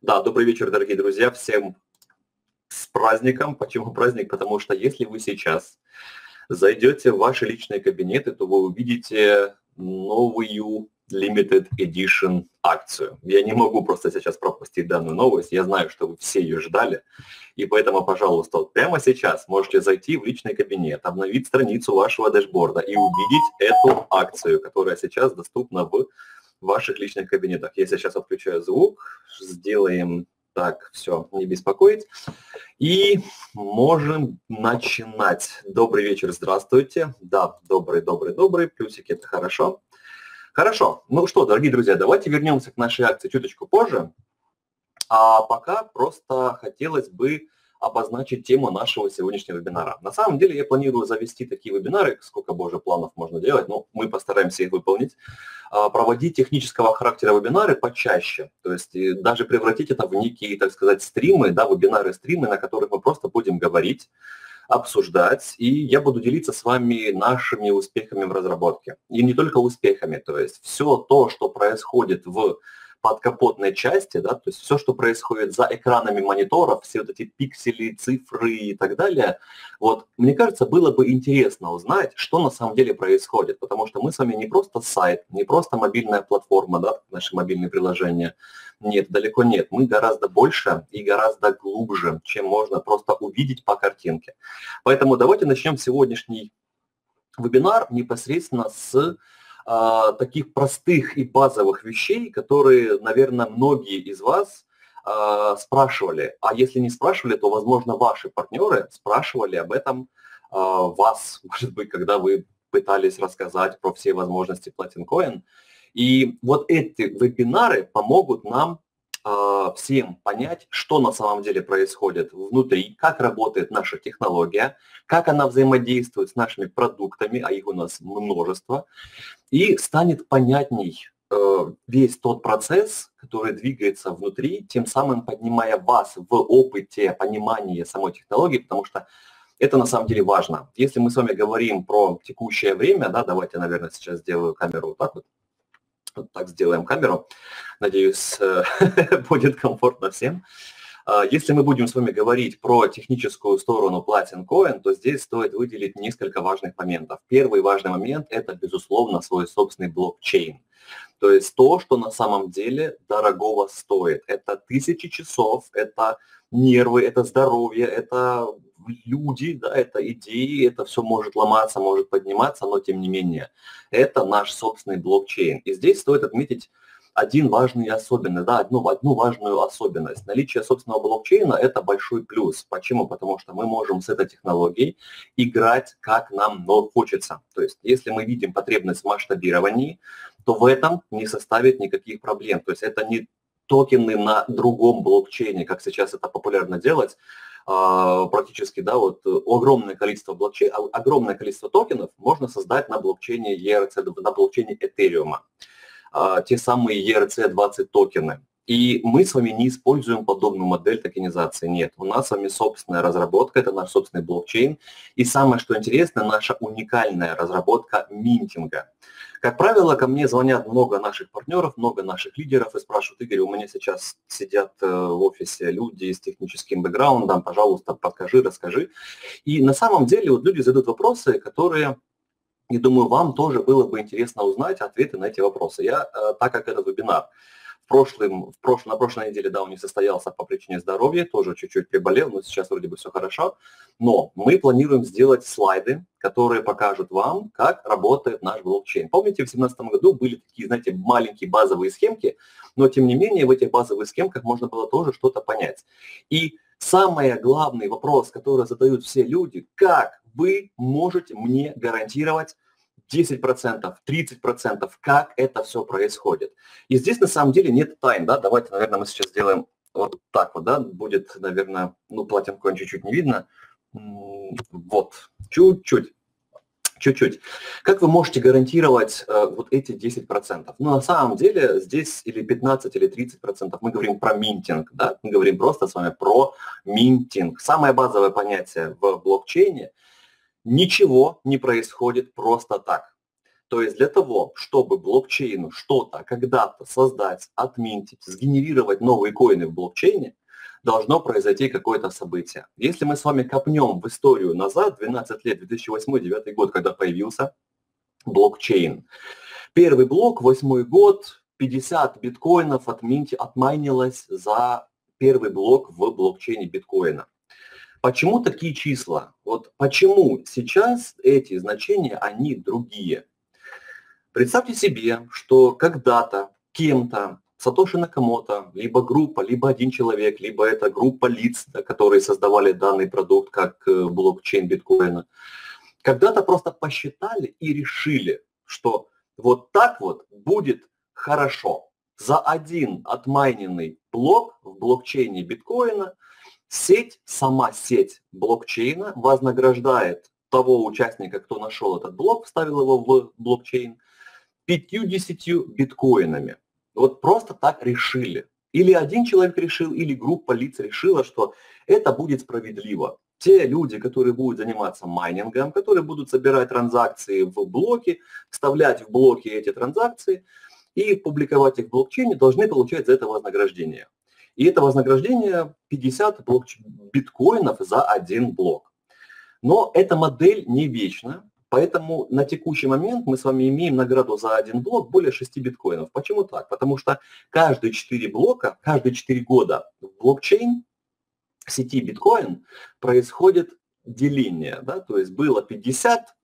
Да, добрый вечер, дорогие друзья. Всем с праздником. Почему праздник? Потому что если вы сейчас зайдете в ваши личные кабинеты, то вы увидите новую limited edition акцию. Я не могу просто сейчас пропустить данную новость. Я знаю, что вы все ее ждали. И поэтому, пожалуйста, прямо сейчас можете зайти в личный кабинет, обновить страницу вашего дэшборда и увидеть эту акцию, которая сейчас доступна в ваших личных кабинетах. Я сейчас отключаю звук, сделаем так, все, не беспокоить. И можем начинать. Добрый вечер, здравствуйте. Да, добрый, добрый, добрый. Плюсики, это хорошо. Хорошо. Ну что, дорогие друзья, давайте вернемся к нашей акции чуточку позже. А пока просто хотелось бы обозначить тему нашего сегодняшнего вебинара. На самом деле я планирую завести такие вебинары, сколько боже планов можно делать, но мы постараемся их выполнить, а, проводить технического характера вебинары почаще, то есть даже превратить это в некие, так сказать, стримы, да, вебинары, стримы, на которых мы просто будем говорить, обсуждать, и я буду делиться с вами нашими успехами в разработке. И не только успехами, то есть все то, что происходит в подкапотной части, да, то есть все, что происходит за экранами мониторов, все вот эти пиксели, цифры и так далее, вот, мне кажется, было бы интересно узнать, что на самом деле происходит, потому что мы с вами не просто сайт, не просто мобильная платформа, да, наши мобильные приложения, нет, далеко нет, мы гораздо больше и гораздо глубже, чем можно просто увидеть по картинке. Поэтому давайте начнем сегодняшний вебинар непосредственно с а, таких простых и базовых вещей, которые, наверное, многие из вас а, спрашивали. А если не спрашивали, то, возможно, ваши партнеры спрашивали об этом а, вас, может быть, когда вы пытались рассказать про все возможности Platin Coin. И вот эти вебинары помогут нам всем понять, что на самом деле происходит внутри, как работает наша технология, как она взаимодействует с нашими продуктами, а их у нас множество, и станет понятней э, весь тот процесс, который двигается внутри, тем самым поднимая вас в опыте понимания самой технологии, потому что это на самом деле важно. Если мы с вами говорим про текущее время, да, давайте, наверное, сейчас сделаю камеру вот так вот так сделаем камеру. Надеюсь, будет комфортно всем. А, если мы будем с вами говорить про техническую сторону Platin Coin, то здесь стоит выделить несколько важных моментов. Первый важный момент – это, безусловно, свой собственный блокчейн. То есть то, что на самом деле дорогого стоит. Это тысячи часов, это нервы, это здоровье, это люди, да, это идеи, это все может ломаться, может подниматься, но тем не менее, это наш собственный блокчейн. И здесь стоит отметить один важный особенность, да, одну, одну важную особенность. Наличие собственного блокчейна – это большой плюс. Почему? Потому что мы можем с этой технологией играть, как нам но хочется. То есть, если мы видим потребность в масштабировании, то в этом не составит никаких проблем. То есть, это не токены на другом блокчейне, как сейчас это популярно делать, практически, да, вот огромное количество блокчейн, а, огромное количество токенов можно создать на блокчейне ERC, на блокчейне Ethereum. А, те самые ERC-20 токены. И мы с вами не используем подобную модель токенизации. Нет, у нас с вами собственная разработка, это наш собственный блокчейн. И самое, что интересно, наша уникальная разработка минтинга. Как правило, ко мне звонят много наших партнеров, много наших лидеров и спрашивают, Игорь, у меня сейчас сидят э, в офисе люди с техническим бэкграундом, пожалуйста, покажи, расскажи. И на самом деле вот люди задают вопросы, которые и думаю, вам тоже было бы интересно узнать ответы на эти вопросы. Я, э, так как это вебинар, в прошлом, в прошлом, на прошлой неделе, да, он не состоялся по причине здоровья, тоже чуть-чуть приболел, но сейчас вроде бы все хорошо. Но мы планируем сделать слайды, которые покажут вам, как работает наш блокчейн. Помните, в 2017 году были такие, знаете, маленькие базовые схемки, но тем не менее в этих базовых схемках можно было тоже что-то понять. И самый главный вопрос, который задают все люди, как вы можете мне гарантировать 10%, 30%, как это все происходит. И здесь на самом деле нет тайн, да, давайте, наверное, мы сейчас сделаем вот так вот, да, будет, наверное, ну, платинку чуть-чуть не видно, вот, чуть-чуть, чуть-чуть. Как вы можете гарантировать э, вот эти 10%? Ну, на самом деле здесь или 15, или 30%, мы говорим про минтинг, да, мы говорим просто с вами про минтинг. Самое базовое понятие в блокчейне – ничего не происходит просто так. То есть для того, чтобы блокчейну что-то когда-то создать, отминтить, сгенерировать новые коины в блокчейне, должно произойти какое-то событие. Если мы с вами копнем в историю назад, 12 лет, 2008-2009 год, когда появился блокчейн. Первый блок, восьмой год, 50 биткоинов отминти, отмайнилось за первый блок в блокчейне биткоина. Почему такие числа? Вот почему сейчас эти значения, они другие? Представьте себе, что когда-то кем-то Сатоши Накамото, либо группа, либо один человек, либо это группа лиц, которые создавали данный продукт как э, блокчейн биткоина, когда-то просто посчитали и решили, что вот так вот будет хорошо. За один отмайненный блок в блокчейне биткоина сеть, сама сеть блокчейна вознаграждает того участника, кто нашел этот блок, вставил его в блокчейн, 50 биткоинами. Вот просто так решили. Или один человек решил, или группа лиц решила, что это будет справедливо. Те люди, которые будут заниматься майнингом, которые будут собирать транзакции в блоки, вставлять в блоки эти транзакции и публиковать их в блокчейне, должны получать за это вознаграждение. И это вознаграждение 50 блокч... биткоинов за один блок. Но эта модель не вечна, Поэтому на текущий момент мы с вами имеем награду за один блок более 6 биткоинов. Почему так? Потому что каждые 4 блока, каждые 4 года в блокчейн сети биткоин происходит деление. Да? То есть было 50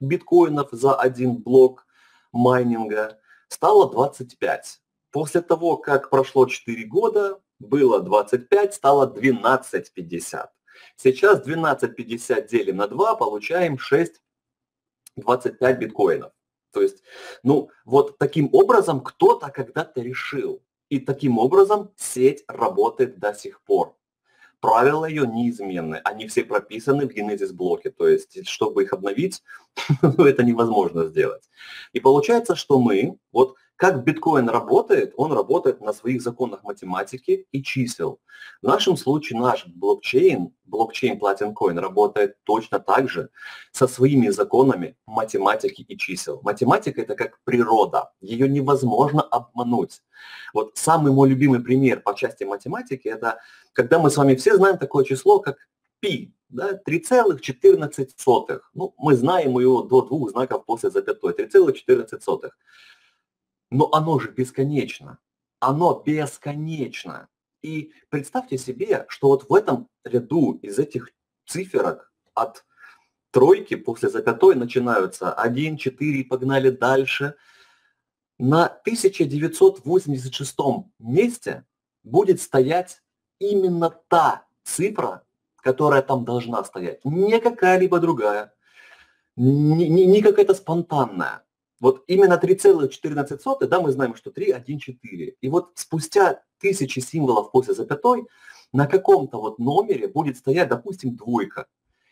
биткоинов за один блок майнинга, стало 25. После того, как прошло 4 года, было 25, стало 12,50. Сейчас 12,50 делим на 2, получаем 6 25 биткоинов. То есть, ну, вот таким образом кто-то когда-то решил. И таким образом сеть работает до сих пор. Правила ее неизменны. Они все прописаны в Genesis блоке. То есть, чтобы их обновить, ну, это невозможно сделать. И получается, что мы, вот как биткоин работает? Он работает на своих законах математики и чисел. В нашем случае наш блокчейн, блокчейн Platin работает точно так же со своими законами математики и чисел. Математика это как природа, ее невозможно обмануть. Вот самый мой любимый пример по части математики это когда мы с вами все знаем такое число, как π, да, 3,14. Ну, мы знаем его до двух знаков после запятой, 3,14 но оно же бесконечно. Оно бесконечно. И представьте себе, что вот в этом ряду из этих циферок от тройки после запятой начинаются 1, 4, погнали дальше. На 1986 месте будет стоять именно та цифра, которая там должна стоять. Не какая-либо другая, не, не, не какая-то спонтанная. Вот именно 3,14, да, мы знаем, что 3, 1, 4. И вот спустя тысячи символов после запятой на каком-то вот номере будет стоять, допустим, двойка.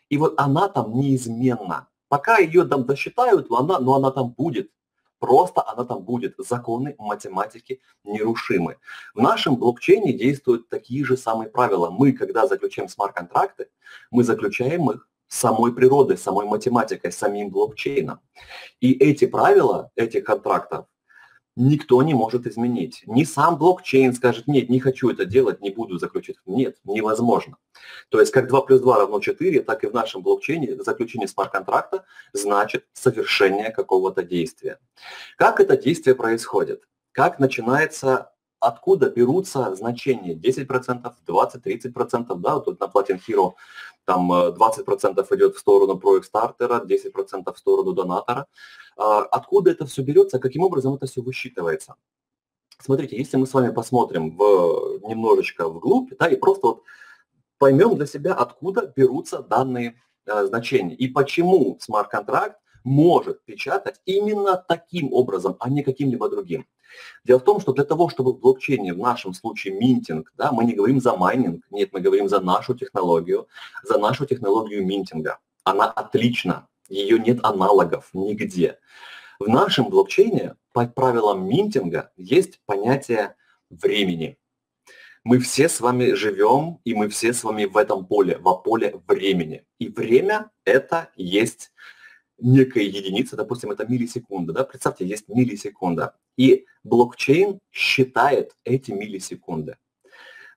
И вот она там неизменна. Пока ее там досчитают, она, но она там будет. Просто она там будет. Законы математики нерушимы. В нашем блокчейне действуют такие же самые правила. Мы, когда заключаем смарт-контракты, мы заключаем их самой природой, самой математикой, самим блокчейном. И эти правила этих контрактов никто не может изменить. Ни сам блокчейн скажет, нет, не хочу это делать, не буду заключить. Нет, невозможно. То есть как 2 плюс 2 равно 4, так и в нашем блокчейне заключение смарт-контракта значит совершение какого-то действия. Как это действие происходит? Как начинается откуда берутся значения 10%, 20, 30%, да, вот тут на Platin Hero там 20% э, идет в сторону проект стартера, 10% в сторону донатора. А, откуда это все берется, каким образом это все высчитывается? Смотрите, если мы с вами посмотрим в, немножечко вглубь, да, и просто вот поймем для себя, откуда берутся данные э, значения и почему смарт-контракт может печатать именно таким образом, а не каким-либо другим. Дело в том, что для того, чтобы в блокчейне, в нашем случае минтинг, да, мы не говорим за майнинг, нет, мы говорим за нашу технологию, за нашу технологию минтинга. Она отлична, ее нет аналогов нигде. В нашем блокчейне по правилам минтинга есть понятие времени. Мы все с вами живем, и мы все с вами в этом поле, во поле времени. И время – это есть некой единицы, допустим, это миллисекунда, да, представьте, есть миллисекунда, и блокчейн считает эти миллисекунды.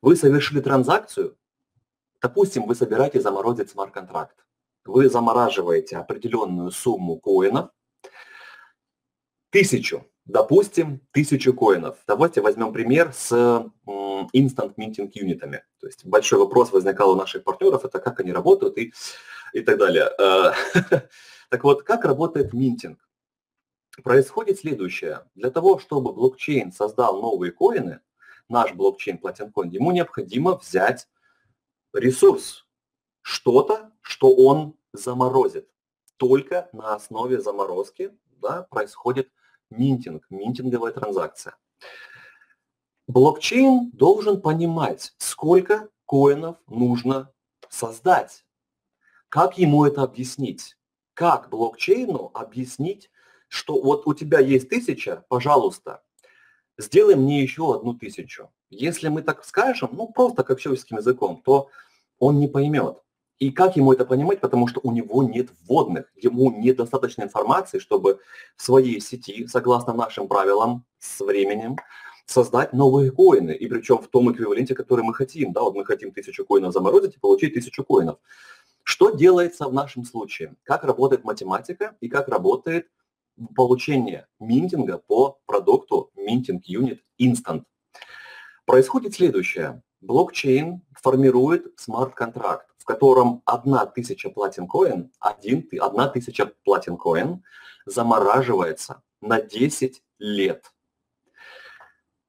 Вы совершили транзакцию, допустим, вы собираете заморозить смарт-контракт. Вы замораживаете определенную сумму коинов, тысячу, допустим, тысячу коинов. Давайте возьмем пример с instant minting юнитами. То есть большой вопрос возникал у наших партнеров, это как они работают и, и так далее. Так вот, как работает минтинг? Происходит следующее. Для того, чтобы блокчейн создал новые коины, наш блокчейн Platinum ему необходимо взять ресурс, что-то, что он заморозит. Только на основе заморозки да, происходит минтинг, минтинговая транзакция. Блокчейн должен понимать, сколько коинов нужно создать. Как ему это объяснить? Как блокчейну объяснить, что вот у тебя есть тысяча, пожалуйста, сделай мне еще одну тысячу. Если мы так скажем, ну просто как человеческим языком, то он не поймет. И как ему это понимать, потому что у него нет вводных, ему недостаточно информации, чтобы в своей сети, согласно нашим правилам, с временем, создать новые коины, и причем в том эквиваленте, который мы хотим. Да, вот мы хотим тысячу коинов заморозить и получить тысячу коинов. Что делается в нашем случае? Как работает математика и как работает получение минтинга по продукту Minting Unit Instant? Происходит следующее. Блокчейн формирует смарт-контракт, в котором 1000 платин коин, 1000 платин коин замораживается на 10 лет.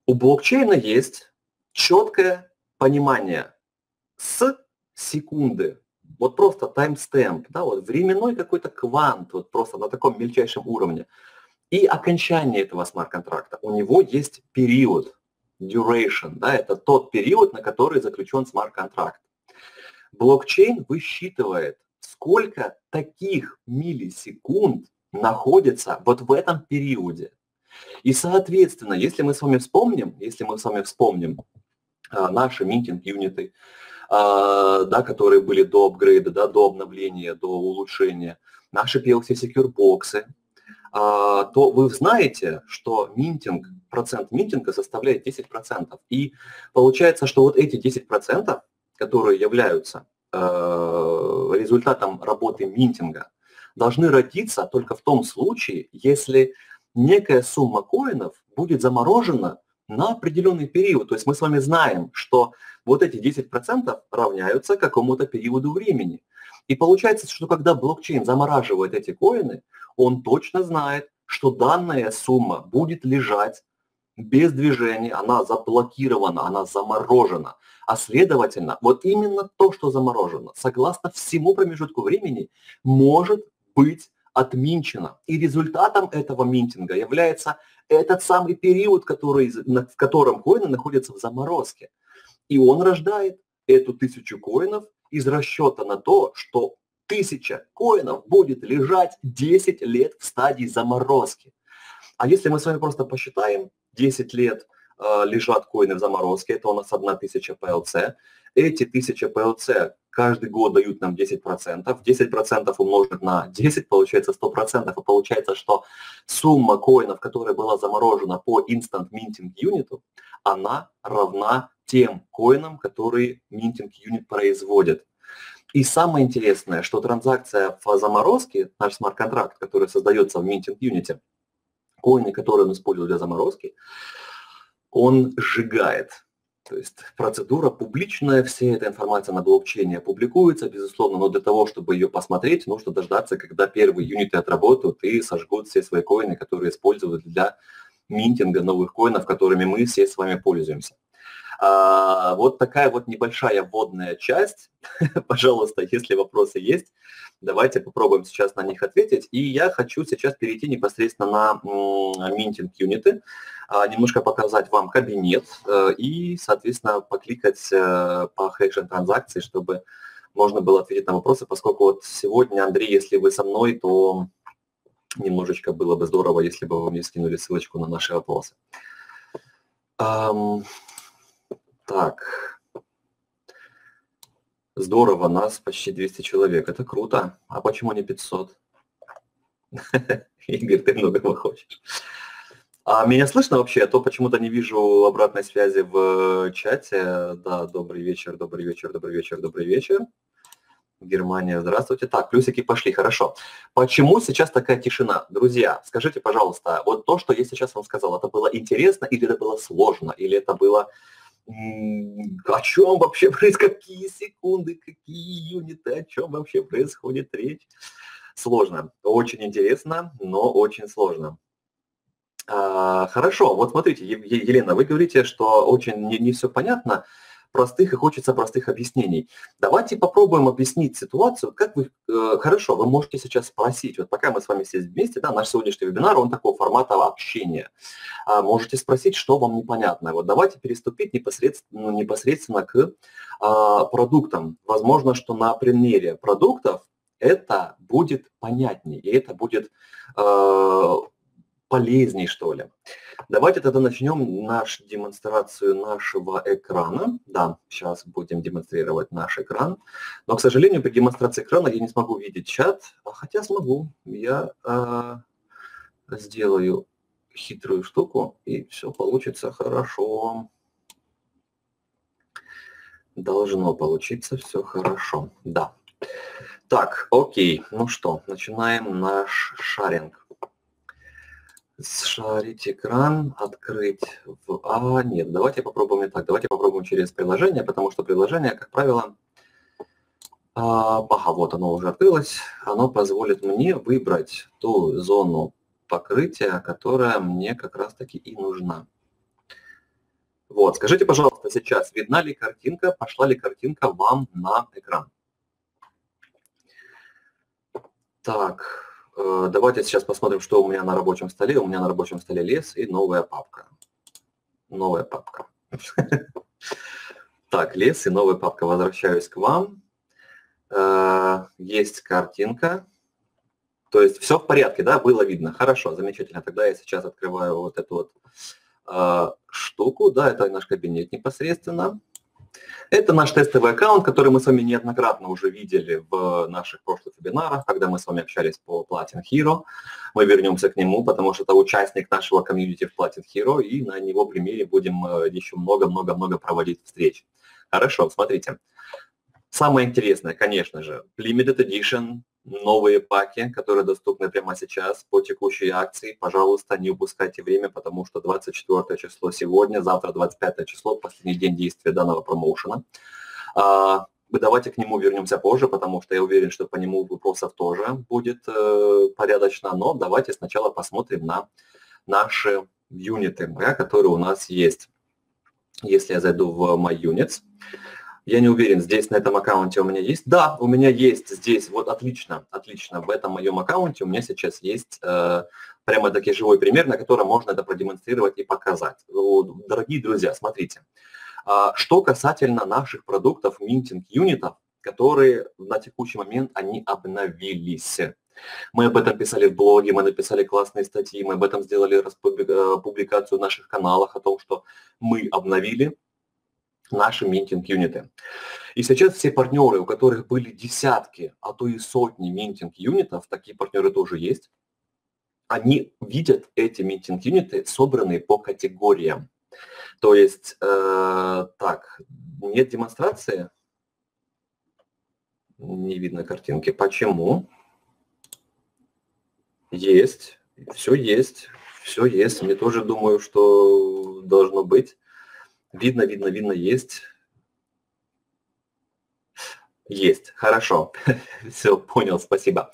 У блокчейна есть четкое понимание с секунды вот просто таймстемп, да, вот временной какой-то квант, вот просто на таком мельчайшем уровне. И окончание этого смарт-контракта. У него есть период, duration, да, это тот период, на который заключен смарт-контракт. Блокчейн высчитывает, сколько таких миллисекунд находится вот в этом периоде. И, соответственно, если мы с вами вспомним, если мы с вами вспомним а, наши минтинг-юниты, да, которые были до апгрейда, да, до обновления, до улучшения, наши PLC Secure боксы, а, то вы знаете, что минтинг, процент минтинга составляет 10%. И получается, что вот эти 10%, которые являются э, результатом работы минтинга, должны родиться только в том случае, если некая сумма коинов будет заморожена на определенный период. То есть мы с вами знаем, что вот эти 10% равняются какому-то периоду времени. И получается, что когда блокчейн замораживает эти коины, он точно знает, что данная сумма будет лежать без движения, она заблокирована, она заморожена. А следовательно, вот именно то, что заморожено, согласно всему промежутку времени, может быть отминчено. И результатом этого минтинга является этот самый период, который, в котором коины находятся в заморозке. И он рождает эту тысячу коинов из расчета на то, что тысяча коинов будет лежать 10 лет в стадии заморозки. А если мы с вами просто посчитаем, 10 лет лежат коины в заморозке, это у нас 1000 PLC. Эти 1000 PLC каждый год дают нам 10%. 10% умножить на 10 получается 100%. И получается, что сумма коинов, которая была заморожена по Instant Minting юниту, она равна тем коинам, которые Minting юнит производит. И самое интересное, что транзакция в заморозке, наш смарт-контракт, который создается в Minting юните, коины, которые он использует для заморозки, он сжигает то есть процедура публичная, вся эта информация на блокчейне публикуется, безусловно, но для того, чтобы ее посмотреть, нужно дождаться, когда первые юниты отработают и сожгут все свои коины, которые используют для минтинга новых коинов, которыми мы все с вами пользуемся. А, вот такая вот небольшая вводная часть. Пожалуйста, если вопросы есть, давайте попробуем сейчас на них ответить. И я хочу сейчас перейти непосредственно на минтинг юниты. А, немножко показать вам кабинет э, и, соответственно, покликать э, по хэшен транзакции, чтобы можно было ответить на вопросы, поскольку вот сегодня, Андрей, если вы со мной, то немножечко было бы здорово, если бы вы мне скинули ссылочку на наши вопросы. Um, так. Здорово, нас почти 200 человек. Это круто. А почему не 500? Игорь, ты многого хочешь. А меня слышно вообще? А то почему-то не вижу обратной связи в чате. Да, добрый вечер, добрый вечер, добрый вечер, добрый вечер. Германия, здравствуйте. Так, плюсики пошли, хорошо. Почему сейчас такая тишина? Друзья, скажите, пожалуйста, вот то, что я сейчас вам сказал, это было интересно или это было сложно, или это было о чем вообще происходит, какие секунды, какие юниты, о чем вообще происходит речь. Сложно, очень интересно, но очень сложно. А, хорошо, вот смотрите, Елена, вы говорите, что очень не, не все понятно, простых и хочется простых объяснений. Давайте попробуем объяснить ситуацию, как вы, э, хорошо, вы можете сейчас спросить, вот пока мы с вами все вместе, да, наш сегодняшний вебинар, он такого формата общения. А, можете спросить, что вам непонятно. Вот давайте переступить непосредственно, непосредственно к а, продуктам. Возможно, что на примере продуктов это будет понятнее, и это будет э, полезней, что ли. Давайте тогда начнем нашу демонстрацию нашего экрана. Да, сейчас будем демонстрировать наш экран. Но, к сожалению, при демонстрации экрана я не смогу видеть чат, а хотя смогу. Я э, сделаю хитрую штуку, и все получится хорошо. Должно получиться все хорошо. Да. Так, окей. Ну что, начинаем наш шаринг шарить экран, открыть в... А, нет, давайте попробуем и так. Давайте попробуем через приложение, потому что приложение, как правило, а, ага, вот оно уже открылось. Оно позволит мне выбрать ту зону покрытия, которая мне как раз-таки и нужна. Вот, скажите, пожалуйста, сейчас видна ли картинка, пошла ли картинка вам на экран? Так, давайте сейчас посмотрим, что у меня на рабочем столе. У меня на рабочем столе лес и новая папка. Новая папка. Так, лес и новая папка. Возвращаюсь к вам. Э, есть картинка. То есть все в порядке, да, было видно. Хорошо, замечательно. Тогда я сейчас открываю вот эту вот э, штуку. Да, это наш кабинет непосредственно. Это наш тестовый аккаунт, который мы с вами неоднократно уже видели в наших прошлых вебинарах, когда мы с вами общались по Platin Hero. Мы вернемся к нему, потому что это участник нашего комьюнити в Platin Hero, и на него примере будем э, еще много-много-много проводить встреч. Хорошо, смотрите. Самое интересное, конечно же, Limited Edition, новые паки, которые доступны прямо сейчас по текущей акции. Пожалуйста, не упускайте время, потому что 24 число сегодня, завтра 25 число, последний день действия данного промоушена. А, давайте к нему вернемся позже, потому что я уверен, что по нему вопросов тоже будет э, порядочно, но давайте сначала посмотрим на наши юниты, которые у нас есть. Если я зайду в My Units, я не уверен, здесь на этом аккаунте у меня есть. Да, у меня есть здесь. Вот отлично, отлично. В этом моем аккаунте у меня сейчас есть э, прямо таки живой пример, на котором можно это продемонстрировать и показать. Дорогие друзья, смотрите. Э, что касательно наших продуктов, минтинг юнитов, которые на текущий момент они обновились. Мы об этом писали в блоге, мы написали классные статьи, мы об этом сделали э, публикацию в наших каналах о том, что мы обновили наши минтинг-юниты. И сейчас все партнеры, у которых были десятки, а то и сотни минтинг-юнитов, такие партнеры тоже есть, они видят эти минтинг-юниты, собранные по категориям. То есть, э, так, нет демонстрации, не видно картинки. Почему? Есть, все есть, все есть. Мне тоже думаю, что должно быть. Видно, видно, видно, есть. Есть, хорошо. Все, понял, спасибо.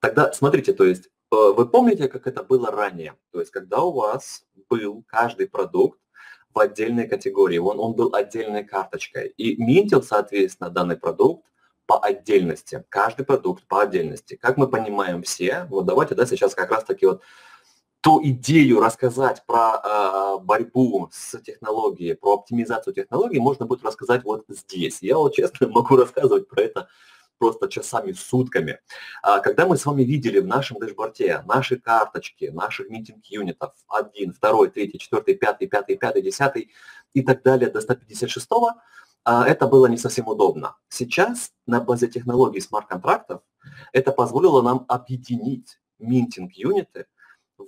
Тогда смотрите, то есть э, вы помните, как это было ранее? То есть когда у вас был каждый продукт в отдельной категории, он, он был отдельной карточкой, и минтил, соответственно, данный продукт по отдельности, каждый продукт по отдельности. Как мы понимаем все, вот давайте да, сейчас как раз таки вот ту идею рассказать про э, борьбу с технологией, про оптимизацию технологий можно будет рассказать вот здесь. Я вот честно могу рассказывать про это просто часами, сутками. А, когда мы с вами видели в нашем дэшборде наши карточки, наших митинг-юнитов, 1, 2, 3, 4, 5, 5, 5, 10 и так далее до 156, а, это было не совсем удобно. Сейчас на базе технологий смарт-контрактов это позволило нам объединить минтинг-юниты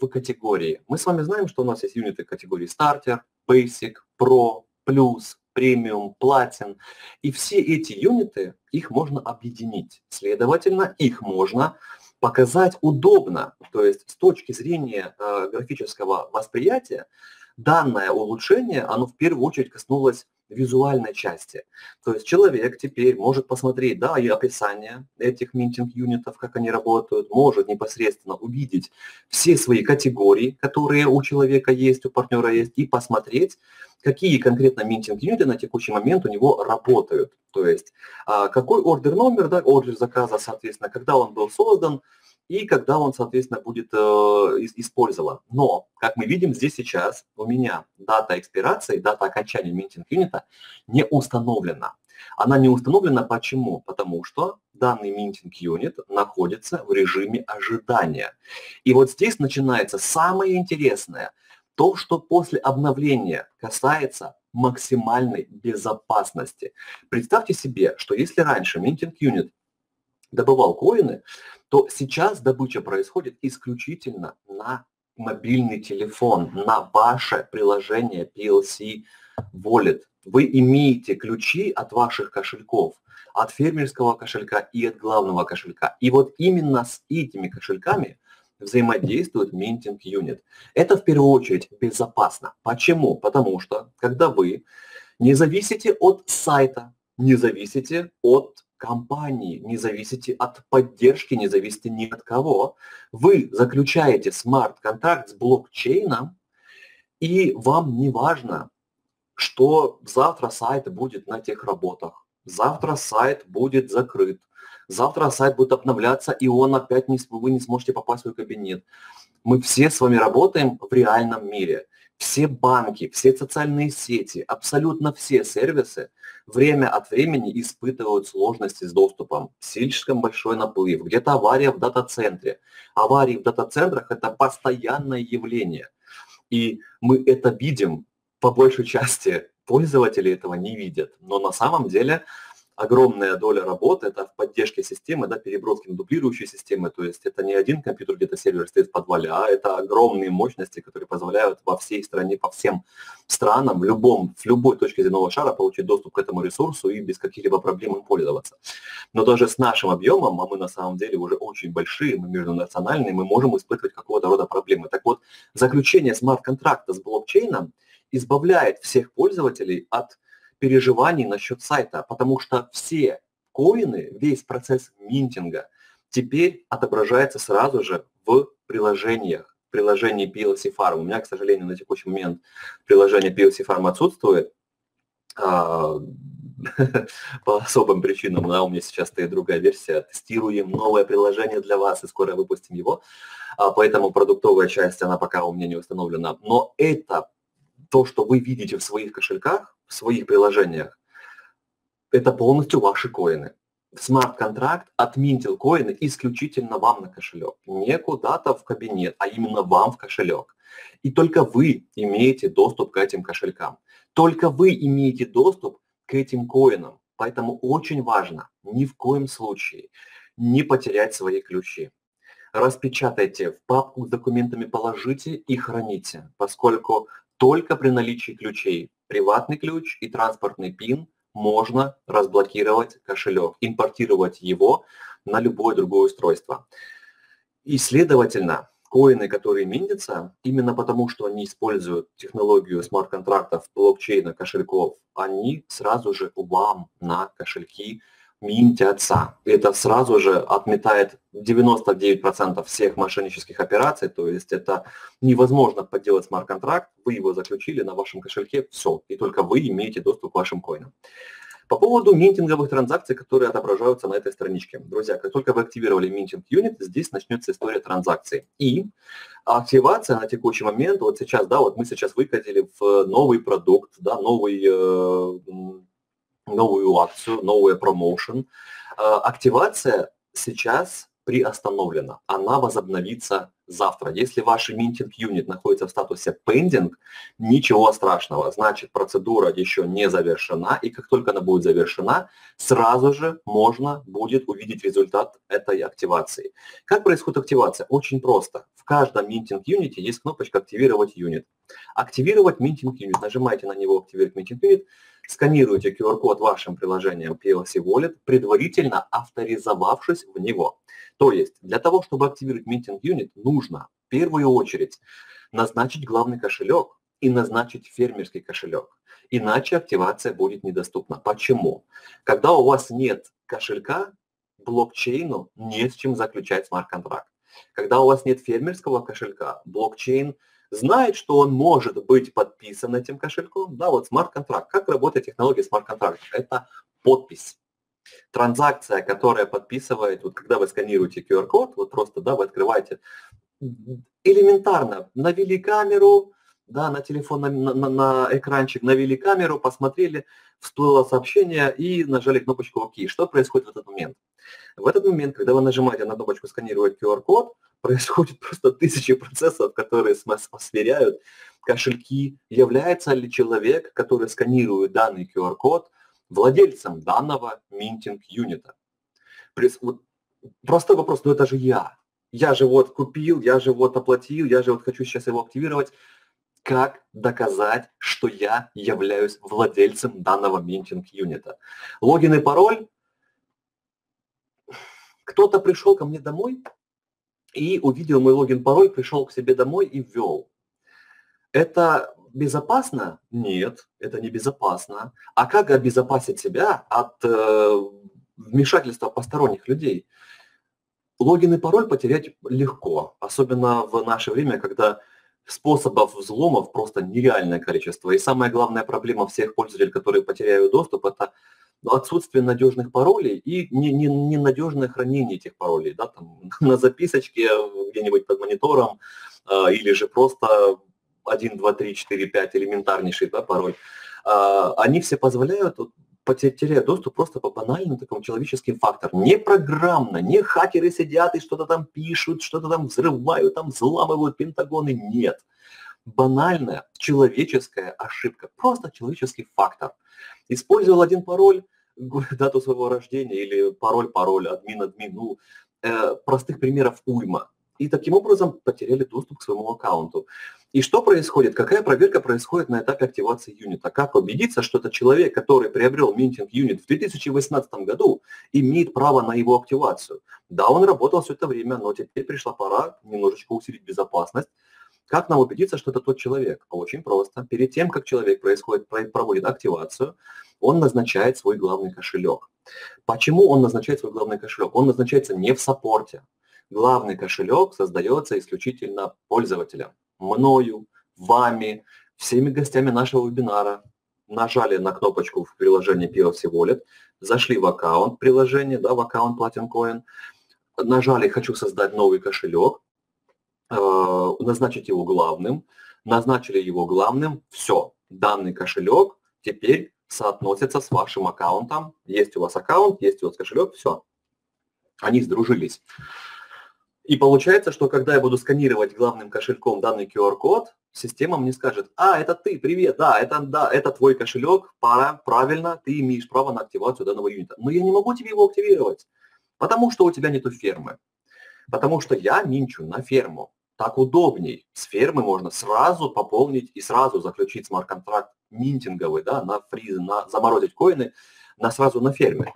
в категории. Мы с вами знаем, что у нас есть юниты категории Starter, Basic, Pro, Plus, Premium, Platin. И все эти юниты, их можно объединить. Следовательно, их можно показать удобно. То есть с точки зрения э, графического восприятия, данное улучшение, оно в первую очередь коснулось визуальной части. То есть человек теперь может посмотреть, да, и описание этих минтинг-юнитов, как они работают, может непосредственно увидеть все свои категории, которые у человека есть, у партнера есть, и посмотреть, какие конкретно минтинг-юниты на текущий момент у него работают. То есть а, какой ордер номер, да, ордер заказа, соответственно, когда он был создан, и когда он, соответственно, будет э, использован. Но, как мы видим здесь сейчас, у меня дата экспирации, дата окончания минтинг юнита не установлена. Она не установлена почему? Потому что данный минтинг юнит находится в режиме ожидания. И вот здесь начинается самое интересное. То, что после обновления касается максимальной безопасности. Представьте себе, что если раньше минтинг юнит добывал коины, то сейчас добыча происходит исключительно на мобильный телефон, на ваше приложение PLC Wallet. Вы имеете ключи от ваших кошельков, от фермерского кошелька и от главного кошелька. И вот именно с этими кошельками взаимодействует Minting Unit. Это в первую очередь безопасно. Почему? Потому что когда вы не зависите от сайта, не зависите от компании, не зависите от поддержки, не зависите ни от кого. Вы заключаете смарт-контракт с блокчейном, и вам не важно, что завтра сайт будет на тех работах, завтра сайт будет закрыт, завтра сайт будет обновляться, и он опять не, вы не сможете попасть в свой кабинет. Мы все с вами работаем в реальном мире. Все банки, все социальные сети, абсолютно все сервисы – время от времени испытывают сложности с доступом. Слишком большой наплыв, где-то авария в дата-центре. Аварии в дата-центрах – это постоянное явление. И мы это видим, по большей части пользователи этого не видят. Но на самом деле огромная доля работы это в поддержке системы, да, переброски на дублирующие системы, то есть это не один компьютер, где-то сервер стоит в подвале, а это огромные мощности, которые позволяют во всей стране, по всем странам, в, любом, в любой точке земного шара получить доступ к этому ресурсу и без каких-либо проблем им пользоваться. Но даже с нашим объемом, а мы на самом деле уже очень большие, мы межнациональные, мы можем испытывать какого-то рода проблемы. Так вот, заключение смарт-контракта с блокчейном избавляет всех пользователей от переживаний насчет сайта, потому что все коины, весь процесс минтинга теперь отображается сразу же в приложениях, в приложении PLC Farm. У меня, к сожалению, на текущий момент приложение PLC Farm отсутствует а, по особым причинам, но у меня сейчас стоит другая версия. Тестируем новое приложение для вас и скоро выпустим его. А, поэтому продуктовая часть, она пока у меня не установлена. Но это то, что вы видите в своих кошельках, в своих приложениях, это полностью ваши коины. Смарт-контракт отминтил коины исключительно вам на кошелек. Не куда-то в кабинет, а именно вам в кошелек. И только вы имеете доступ к этим кошелькам. Только вы имеете доступ к этим коинам. Поэтому очень важно ни в коем случае не потерять свои ключи. Распечатайте в папку с документами, положите и храните, поскольку только при наличии ключей приватный ключ и транспортный пин можно разблокировать кошелек, импортировать его на любое другое устройство. И, следовательно, коины, которые минтятся, именно потому, что они используют технологию смарт-контрактов, блокчейна, кошельков, они сразу же вам на кошельки минтятся. Это сразу же отметает 99% всех мошеннических операций, то есть это невозможно подделать смарт-контракт, вы его заключили на вашем кошельке, все, и только вы имеете доступ к вашим коинам. По поводу минтинговых транзакций, которые отображаются на этой страничке. Друзья, как только вы активировали минтинг юнит, здесь начнется история транзакций. И активация на текущий момент, вот сейчас, да, вот мы сейчас выкатили в новый продукт, да, новый э, новую акцию, новый промоушен. Активация сейчас приостановлена. Она возобновится завтра. Если ваш минтинг юнит находится в статусе pending, ничего страшного. Значит, процедура еще не завершена, и как только она будет завершена, сразу же можно будет увидеть результат этой активации. Как происходит активация? Очень просто. В каждом минтинг юните есть кнопочка «Активировать юнит». Активировать минтинг юнит. Нажимаете на него «Активировать минтинг юнит», сканируете QR-код вашим приложением PLC Wallet, предварительно авторизовавшись в него. То есть для того, чтобы активировать Meeting Unit, нужно в первую очередь назначить главный кошелек и назначить фермерский кошелек. Иначе активация будет недоступна. Почему? Когда у вас нет кошелька, блокчейну не с чем заключать смарт-контракт. Когда у вас нет фермерского кошелька, блокчейн знает, что он может быть подписан этим кошельком. Да, вот смарт-контракт. Как работает технология смарт-контракта? Это подпись транзакция, которая подписывает, вот когда вы сканируете QR-код, вот просто, да, вы открываете, элементарно, навели камеру, да, на телефон, на, на, на экранчик, навели камеру, посмотрели, всплыло сообщение и нажали кнопочку ОК. Что происходит в этот момент? В этот момент, когда вы нажимаете на кнопочку «Сканировать QR-код», происходит просто тысячи процессов, которые сверяют кошельки, является ли человек, который сканирует данный QR-код, владельцем данного минтинг юнита. Простой вопрос, ну это же я. Я же вот купил, я же вот оплатил, я же вот хочу сейчас его активировать. Как доказать, что я являюсь владельцем данного минтинг юнита? Логин и пароль. Кто-то пришел ко мне домой и увидел мой логин-пароль, пришел к себе домой и ввел. Это безопасно? Нет, это не безопасно. А как обезопасить себя от э, вмешательства посторонних людей? Логин и пароль потерять легко, особенно в наше время, когда способов взломов просто нереальное количество. И самая главная проблема всех пользователей, которые потеряют доступ, это отсутствие надежных паролей и ненадежное хранение этих паролей. Да, там, на записочке где-нибудь под монитором э, или же просто 1, 2, 3, 4, 5, элементарнейший да, пароль, а, они все позволяют потерять доступ просто по банальным такому человеческим факторам. Не программно, не хакеры сидят и что-то там пишут, что-то там взрывают, там взламывают пентагоны. Нет. Банальная человеческая ошибка. Просто человеческий фактор. Использовал один пароль, дату своего рождения или пароль-пароль, админ-админ. Ну, э, простых примеров уйма и таким образом потеряли доступ к своему аккаунту. И что происходит? Какая проверка происходит на этапе активации юнита? Как убедиться, что этот человек, который приобрел минтинг юнит в 2018 году, имеет право на его активацию? Да, он работал все это время, но теперь пришла пора немножечко усилить безопасность. Как нам убедиться, что это тот человек? Очень просто. Перед тем, как человек происходит, проводит активацию, он назначает свой главный кошелек. Почему он назначает свой главный кошелек? Он назначается не в саппорте, главный кошелек создается исключительно пользователем, мною, вами, всеми гостями нашего вебинара. Нажали на кнопочку в приложении PLC Wallet, зашли в аккаунт приложения, да, в аккаунт Platin Coin, нажали «Хочу создать новый кошелек», э, назначить его главным, назначили его главным, все, данный кошелек теперь соотносится с вашим аккаунтом. Есть у вас аккаунт, есть у вас кошелек, все. Они сдружились. И получается, что когда я буду сканировать главным кошельком данный QR-код, система мне скажет, а, это ты, привет, да, это, да, это твой кошелек, пара, правильно, ты имеешь право на активацию данного юнита. Но я не могу тебе его активировать, потому что у тебя нету фермы. Потому что я минчу на ферму. Так удобней. С фермы можно сразу пополнить и сразу заключить смарт-контракт минтинговый, да, на фриз, на заморозить коины на сразу на ферме.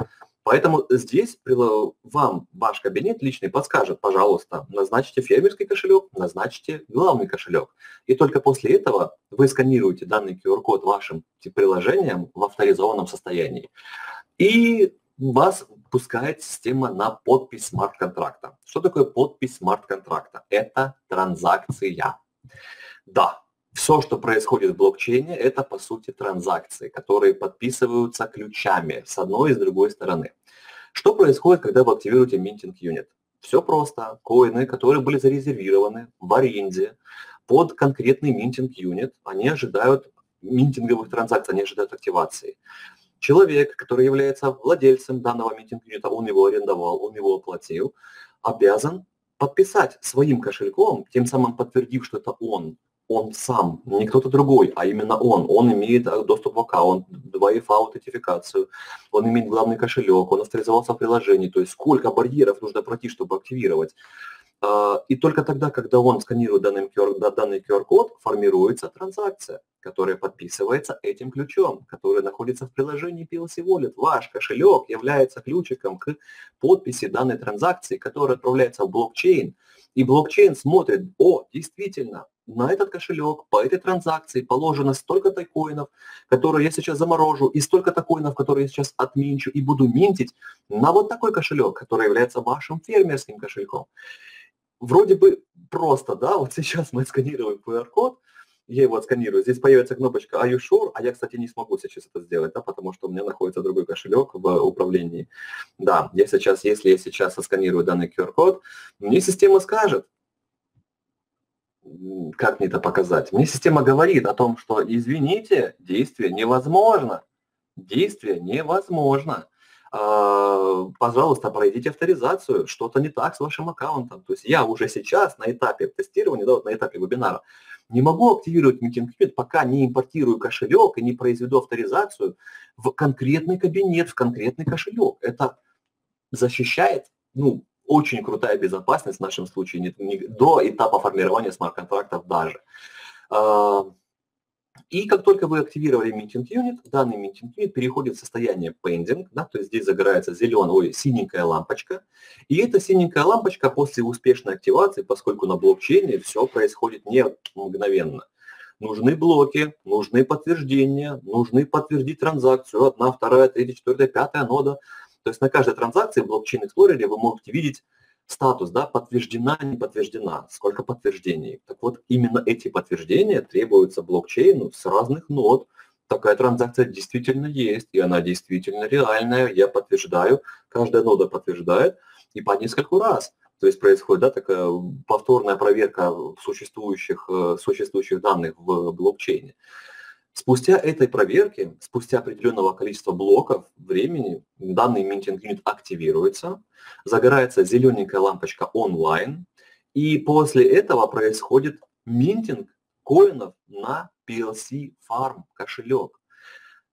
Поэтому здесь вам ваш кабинет личный подскажет, пожалуйста, назначьте фермерский кошелек, назначьте главный кошелек. И только после этого вы сканируете данный QR-код вашим приложением в авторизованном состоянии. И вас пускает система на подпись смарт-контракта. Что такое подпись смарт-контракта? Это транзакция. Да, все, что происходит в блокчейне, это по сути транзакции, которые подписываются ключами с одной и с другой стороны. Что происходит, когда вы активируете минтинг юнит? Все просто. Коины, которые были зарезервированы в аренде под конкретный минтинг юнит, они ожидают минтинговых транзакций, они ожидают активации. Человек, который является владельцем данного минтинг юнита, он его арендовал, он его оплатил, обязан подписать своим кошельком, тем самым подтвердив, что это он, он сам, не кто-то другой, а именно он. Он имеет э, доступ в аккаунт, 2FA аутентификацию, он имеет главный кошелек, он авторизовался в приложении. То есть сколько барьеров нужно пройти, чтобы активировать. А, и только тогда, когда он сканирует данный QR, данный QR-код, формируется транзакция, которая подписывается этим ключом, который находится в приложении PLC Wallet. Ваш кошелек является ключиком к подписи данной транзакции, которая отправляется в блокчейн. И блокчейн смотрит, о, действительно, на этот кошелек по этой транзакции положено столько-то коинов, которые я сейчас заморожу, и столько-то коинов, которые я сейчас отменчу и буду минтить на вот такой кошелек, который является вашим фермерским кошельком вроде бы просто, да, вот сейчас мы сканируем QR-код, я его отсканирую, здесь появится кнопочка Are you sure? А я, кстати, не смогу сейчас это сделать, да, потому что у меня находится другой кошелек в управлении. Да, я сейчас, если я сейчас отсканирую данный QR-код, мне система скажет, как мне это показать? Мне система говорит о том, что, извините, действие невозможно. Действие невозможно. А, пожалуйста, пройдите авторизацию, что-то не так с вашим аккаунтом. То есть я уже сейчас на этапе тестирования, да, вот на этапе вебинара, не могу активировать Unit, пока не импортирую кошелек и не произведу авторизацию в конкретный кабинет, в конкретный кошелек. Это защищает, ну, очень крутая безопасность в нашем случае, не, не, до этапа формирования смарт-контрактов даже. А, и как только вы активировали Meeting Unit, данный Meeting Unit переходит в состояние pending, да, то есть здесь загорается зеленая, синенькая лампочка. И эта синенькая лампочка после успешной активации, поскольку на блокчейне все происходит не мгновенно. Нужны блоки, нужны подтверждения, нужны подтвердить транзакцию, одна, вторая, третья, четвертая, пятая нода. То есть на каждой транзакции в блокчейн Explorer вы можете видеть статус, да, подтверждена, не подтверждена, сколько подтверждений. Так вот, именно эти подтверждения требуются блокчейну с разных нод. Такая транзакция действительно есть, и она действительно реальная, я подтверждаю, каждая нода подтверждает, и по нескольку раз. То есть происходит да, такая повторная проверка существующих, э, существующих данных в блокчейне. Спустя этой проверки, спустя определенного количества блоков времени, данный минтинг юнит активируется, загорается зелененькая лампочка онлайн, и после этого происходит минтинг коинов на PLC Farm кошелек.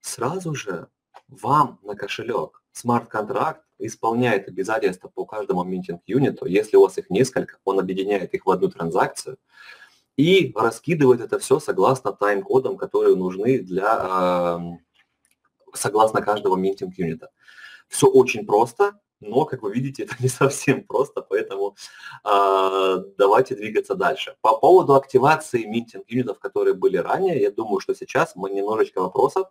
Сразу же вам на кошелек смарт-контракт исполняет обязательства по каждому минтинг юниту. Если у вас их несколько, он объединяет их в одну транзакцию – и раскидывает это все согласно тайм-кодам, которые нужны для, согласно каждого минтинг юнита. Все очень просто, но, как вы видите, это не совсем просто, поэтому э, давайте двигаться дальше. По поводу активации минтинг юнитов, которые были ранее, я думаю, что сейчас мы немножечко вопросов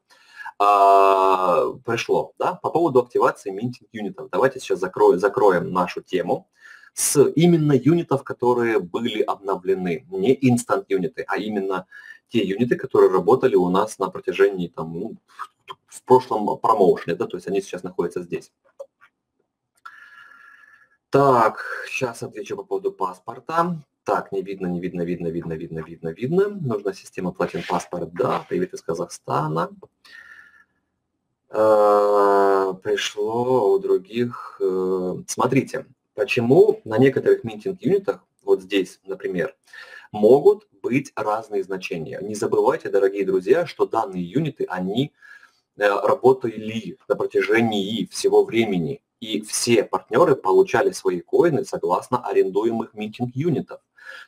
э, пришло. Да? По поводу активации минтинг юнитов, давайте сейчас закроем, закроем нашу тему с именно юнитов, которые были обновлены. Не инстант юниты, а именно те юниты, которые работали у нас на протяжении там, ну, в прошлом промоушене, да, то есть они сейчас находятся здесь. Так, сейчас отвечу по поводу паспорта. Так, не видно, не видно, видно, видно, видно, видно, видно. Нужна система платин паспорт, да, привет из Казахстана. Э, пришло у других. Э, смотрите, Почему на некоторых митинг-юнитах, вот здесь, например, могут быть разные значения. Не забывайте, дорогие друзья, что данные юниты, они э, работали на протяжении всего времени. И все партнеры получали свои коины согласно арендуемых митинг-юнитов.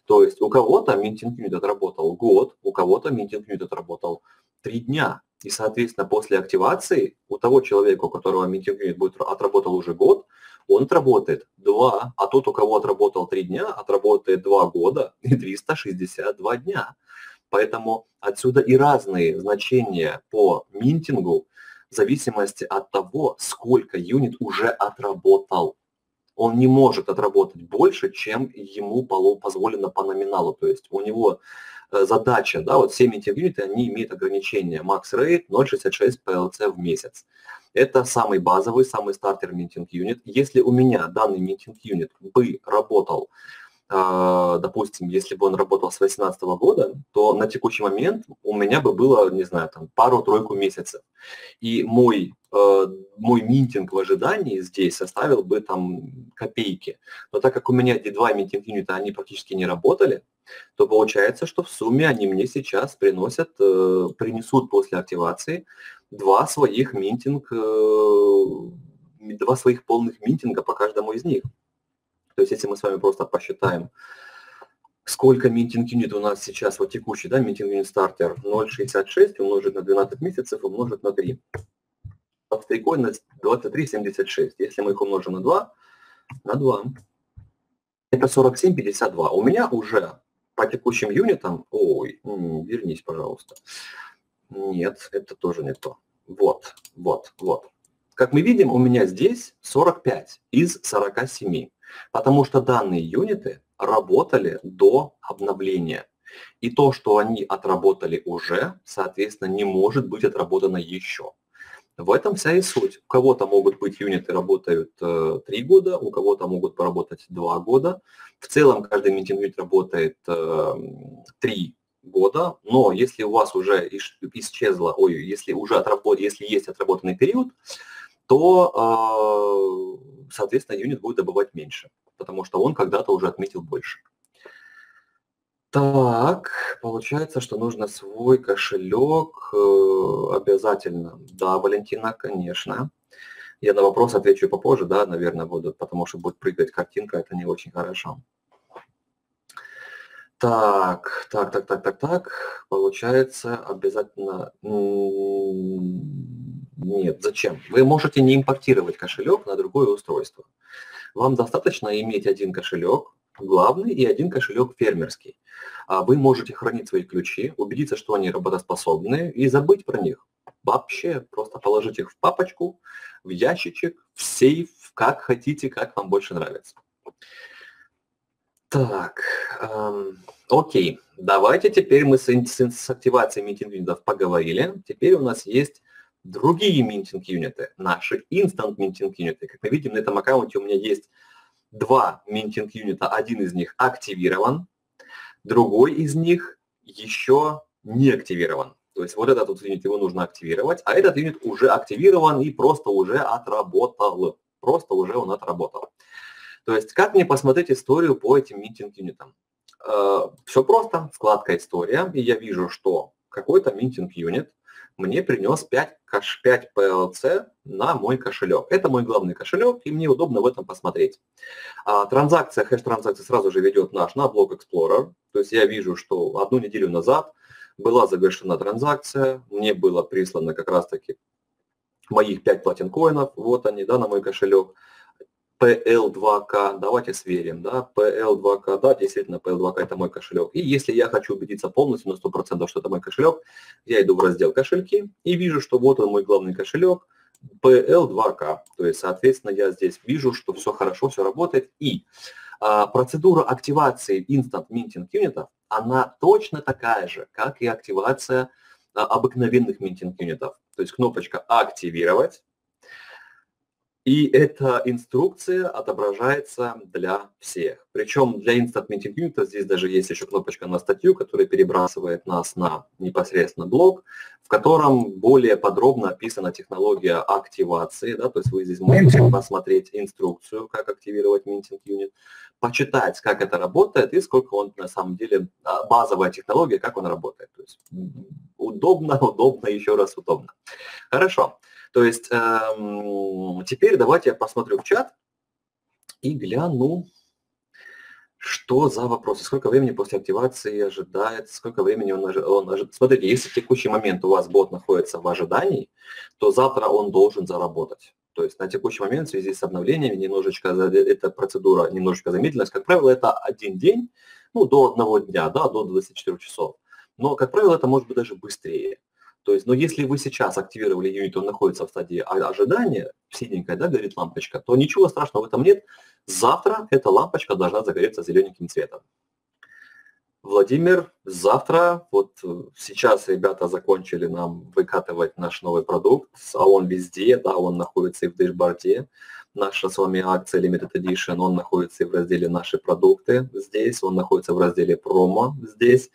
То есть у кого-то митинг-юнит отработал год, у кого-то митинг-юнит отработал три дня. И, соответственно, после активации у того человека, у которого митинг-юнит будет отработал уже год, он отработает 2, а тот, у кого отработал 3 дня, отработает 2 года и 362 дня. Поэтому отсюда и разные значения по минтингу в зависимости от того, сколько юнит уже отработал. Он не может отработать больше, чем ему позволено по номиналу. То есть у него задача, да, вот все минтинг юниты, они имеют ограничение max rate 0.66 PLC в месяц. Это самый базовый, самый стартер минтинг юнит. Если у меня данный минтинг юнит бы работал, а, допустим, если бы он работал с 2018 года, то на текущий момент у меня бы было, не знаю, там пару-тройку месяцев. И мой э, мой минтинг в ожидании здесь составил бы там копейки. Но так как у меня эти два минтинг юнита, они практически не работали, то получается, что в сумме они мне сейчас приносят, э, принесут после активации два своих minting, э, два своих полных minting а по каждому из них. То есть если мы с вами просто посчитаем, сколько minting unit у нас сейчас, вот текущий, да, minting unit starter 0,66 умножить на 12 месяцев, умножить на 3. Апстейкоин 23,76. Если мы их умножим на 2, на 2, это 47,52. У меня уже по текущим юнитам, ой, вернись, пожалуйста. Нет, это тоже не то. Вот, вот, вот. Как мы видим, у меня здесь 45 из 47, потому что данные юниты работали до обновления. И то, что они отработали уже, соответственно, не может быть отработано еще. В этом вся и суть. У кого-то могут быть юниты работают э, 3 года, у кого-то могут поработать 2 года. В целом каждый митинг юнит работает э, 3 года, но если у вас уже исчезло, ой, если уже отработан, если есть отработанный период, то, э, соответственно, юнит будет добывать меньше, потому что он когда-то уже отметил больше. Так, получается, что нужно свой кошелек э, обязательно. Да, Валентина, конечно. Я на вопрос отвечу попозже, да, наверное, буду, потому что будет прыгать картинка, это не очень хорошо. Так, так, так, так, так, так. Получается, обязательно... Нет, зачем? Вы можете не импортировать кошелек на другое устройство. Вам достаточно иметь один кошелек, главный, и один кошелек фермерский. А вы можете хранить свои ключи, убедиться, что они работоспособны, и забыть про них. Вообще просто положить их в папочку, в ящичек, в сейф, как хотите, как вам больше нравится. Так, эм, окей, давайте теперь мы с, с, активацией митинг-юнитов поговорили. Теперь у нас есть другие минтинг-юниты, наши instant минтинг-юниты. Как мы видим, на этом аккаунте у меня есть два минтинг-юнита, один из них активирован, другой из них еще не активирован. То есть вот этот вот юнит его нужно активировать, а этот юнит уже активирован и просто уже отработал. Просто уже он отработал. То есть как мне посмотреть историю по этим минтинг-юнитам? Э, Все просто, вкладка «История», и я вижу, что какой-то минтинг-юнит мне принес 5, кэш, 5 PLC на мой кошелек. Это мой главный кошелек, и мне удобно в этом посмотреть. А, транзакция, хэш-транзакция сразу же ведет наш на блок Explorer. То есть я вижу, что одну неделю назад была завершена транзакция, мне было прислано как раз-таки моих 5 платин коинов, вот они, да, на мой кошелек. PL2K, давайте сверим, да, PL2K, да, действительно PL2K это мой кошелек. И если я хочу убедиться полностью на 100%, что это мой кошелек, я иду в раздел кошельки и вижу, что вот он мой главный кошелек, PL2K. То есть, соответственно, я здесь вижу, что все хорошо, все работает. И а, процедура активации Instant Minting юнитов, она точно такая же, как и активация а, обыкновенных минтинг юнитов. То есть кнопочка «Активировать», и эта инструкция отображается для всех. Причем для Instant Meeting Unit здесь даже есть еще кнопочка на статью, которая перебрасывает нас на непосредственно блок, в котором более подробно описана технология активации. Да, то есть вы здесь можете посмотреть инструкцию, как активировать Minting Unit, почитать, как это работает и сколько он на самом деле, а, базовая технология, как он работает. То есть удобно, удобно, еще раз удобно. Хорошо. То есть эм, теперь давайте я посмотрю в чат и гляну, что за вопросы, сколько времени после активации ожидает, сколько времени он ожидает. Смотрите, если в текущий момент у вас бот находится в ожидании, то завтра он должен заработать. То есть на текущий момент в связи с обновлениями немножечко, эта процедура немножечко замедлилась. Как правило, это один день, ну, до одного дня, да, до 24 часов. Но, как правило, это может быть даже быстрее. То есть, но если вы сейчас активировали юнит, он находится в стадии ожидания, синенькая, да, горит лампочка, то ничего страшного в этом нет. Завтра эта лампочка должна загореться зелененьким цветом. Владимир, завтра, вот сейчас ребята закончили нам выкатывать наш новый продукт, а он везде, да, он находится и в дэшборде. Наша с вами акция Limited Edition, он находится и в разделе «Наши продукты» здесь, он находится в разделе «Промо» здесь.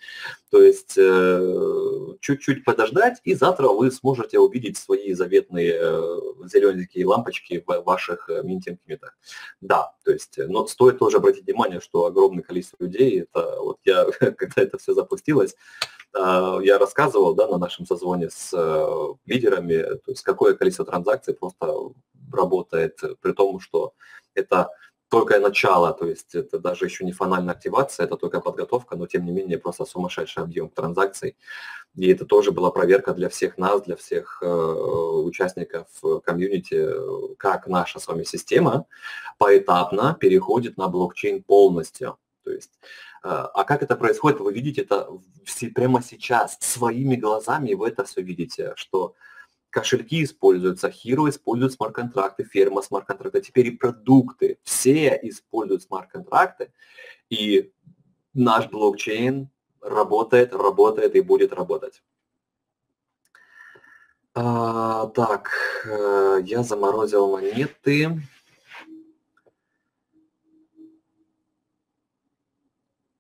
То есть э, чуть-чуть подождать, и завтра вы сможете увидеть свои заветные э, зелененькие лампочки в ваших э, минтинг-метах. Да, то есть, но стоит тоже обратить внимание, что огромное количество людей, это вот я, когда это все запустилось, я рассказывал да, на нашем созвоне с лидерами, то есть какое количество транзакций просто работает, при том, что это только начало, то есть это даже еще не финальная активация, это только подготовка, но тем не менее просто сумасшедший объем транзакций. И это тоже была проверка для всех нас, для всех э, участников комьюнити, как наша с вами система поэтапно переходит на блокчейн полностью. То есть, э, а как это происходит, вы видите это все прямо сейчас, своими глазами вы это все видите, что кошельки используются, Hero использует смарт-контракты, ферма смарт-контракты, теперь и продукты, все используют смарт-контракты, и наш блокчейн работает, работает и будет работать. А, так, э, я заморозил монеты.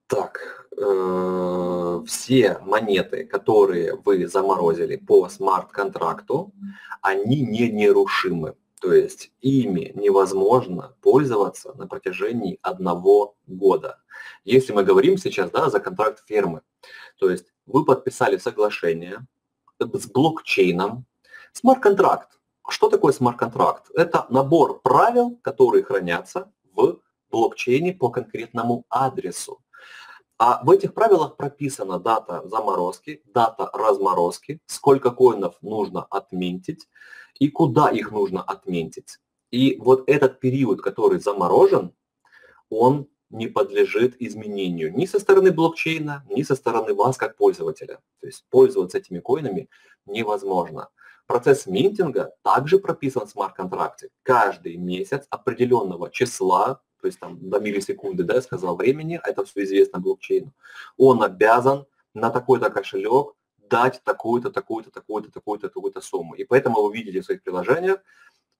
Так, э, все монеты, которые вы заморозили по смарт-контракту, они не нерушимы. То есть ими невозможно пользоваться на протяжении одного года. Если мы говорим сейчас да, за контракт фермы, то есть вы подписали соглашение с блокчейном, смарт-контракт. Что такое смарт-контракт? Это набор правил, которые хранятся в блокчейне по конкретному адресу. А в этих правилах прописана дата заморозки, дата разморозки, сколько коинов нужно отметить и куда их нужно отметить. И вот этот период, который заморожен, он не подлежит изменению ни со стороны блокчейна, ни со стороны вас как пользователя. То есть пользоваться этими коинами невозможно. Процесс минтинга также прописан в смарт-контракте. Каждый месяц определенного числа то есть там до миллисекунды, да, я сказал времени, это все известно блокчейну, он обязан на такой-то кошелек дать такую-то, такую-то, такую-то, такую-то, такую-то сумму. И поэтому вы видите в своих приложениях,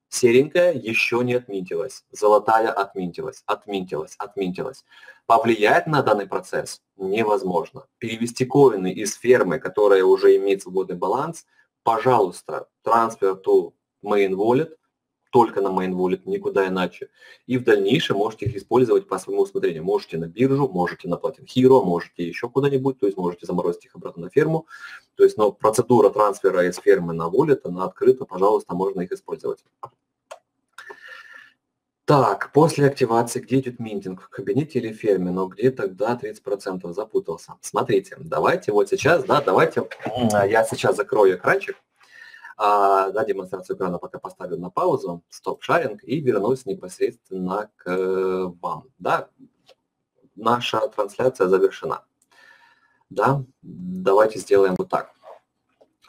серенькая еще не отминтилась, золотая отминтилась, отминтилась, отминтилась. Повлиять на данный процесс невозможно. Перевести коины из фермы, которая уже имеет свободный баланс, пожалуйста, трансфер to main wallet, только на main wallet, никуда иначе. И в дальнейшем можете их использовать по своему усмотрению. Можете на биржу, можете на Platin Hero, можете еще куда-нибудь, то есть можете заморозить их обратно на ферму. То есть, но процедура трансфера из фермы на wallet, она открыта, пожалуйста, можно их использовать. Так, после активации, где идет минтинг? В кабинете или ферме? Но где тогда 30% запутался? Смотрите, давайте вот сейчас, да, давайте, я сейчас закрою экранчик. А, да, демонстрацию экрана пока поставлю на паузу, стоп-шаринг и вернусь непосредственно к вам. Да, наша трансляция завершена. Да, давайте сделаем вот так.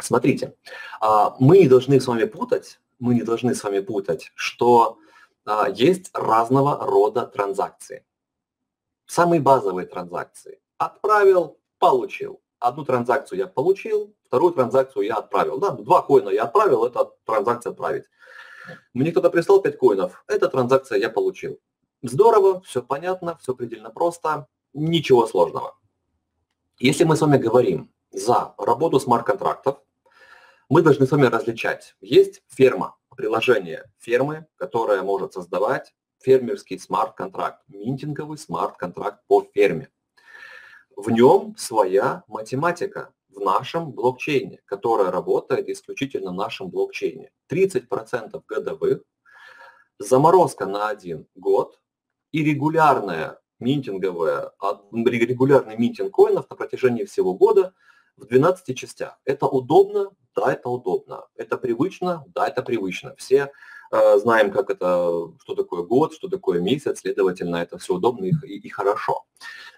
Смотрите, а, мы не должны с вами путать, мы не должны с вами путать, что а, есть разного рода транзакции. Самые базовые транзакции. Отправил, получил. Одну транзакцию я получил, вторую транзакцию я отправил. Да, два коина я отправил, это транзакция отправить. Мне кто-то прислал 5 коинов, эта транзакция я получил. Здорово, все понятно, все предельно просто, ничего сложного. Если мы с вами говорим за работу смарт-контрактов, мы должны с вами различать. Есть ферма, приложение фермы, которое может создавать фермерский смарт-контракт, минтинговый смарт-контракт по ферме. В нем своя математика в нашем блокчейне, которая работает исключительно в нашем блокчейне. 30% годовых, заморозка на один год и регулярная минтинговая, регулярный минтинг коинов на протяжении всего года в 12 частях. Это удобно? Да, это удобно. Это привычно? Да, это привычно. Все э, знаем, как это, что такое год, что такое месяц, следовательно, это все удобно и, и, и хорошо.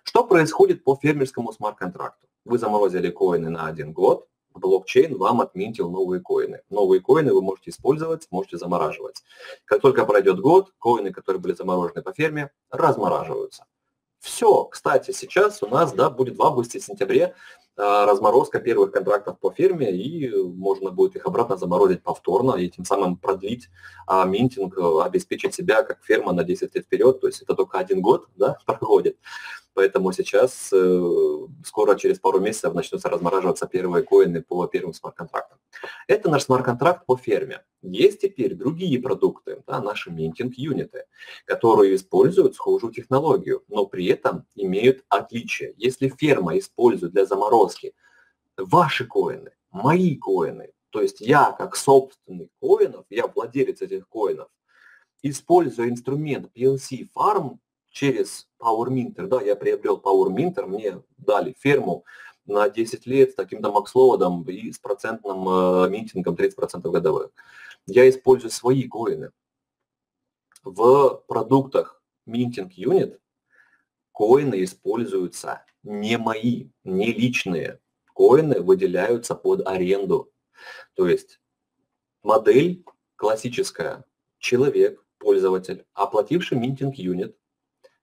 Что происходит по фермерскому смарт-контракту? Вы заморозили коины на один год, блокчейн вам отминтил новые коины. Новые коины вы можете использовать, можете замораживать. Как только пройдет год, коины, которые были заморожены по ферме, размораживаются. Все, кстати, сейчас у нас да, будет в августе-сентябре разморозка первых контрактов по фирме, и можно будет их обратно заморозить повторно, и тем самым продлить а, минтинг, обеспечить себя как ферма на 10 лет вперед, то есть это только один год да, проходит. Поэтому сейчас э, скоро, через пару месяцев, начнутся размораживаться первые коины по первым смарт-контрактам. Это наш смарт-контракт по ферме. Есть теперь другие продукты, да, наши минтинг-юниты, которые используют схожую технологию, но при этом имеют отличия. Если ферма использует для заморозки ваши коины, мои коины, то есть я как собственник коинов, я владелец этих коинов, используя инструмент PLC Farm, через PowerMinter, да, я приобрел PowerMinter, мне дали ферму на 10 лет с таким-то макслоудом и с процентным э, минтингом 30% годовых. Я использую свои коины. В продуктах Minting Unit коины используются не мои, не личные. Коины выделяются под аренду. То есть модель классическая. Человек, пользователь, оплативший Minting Unit,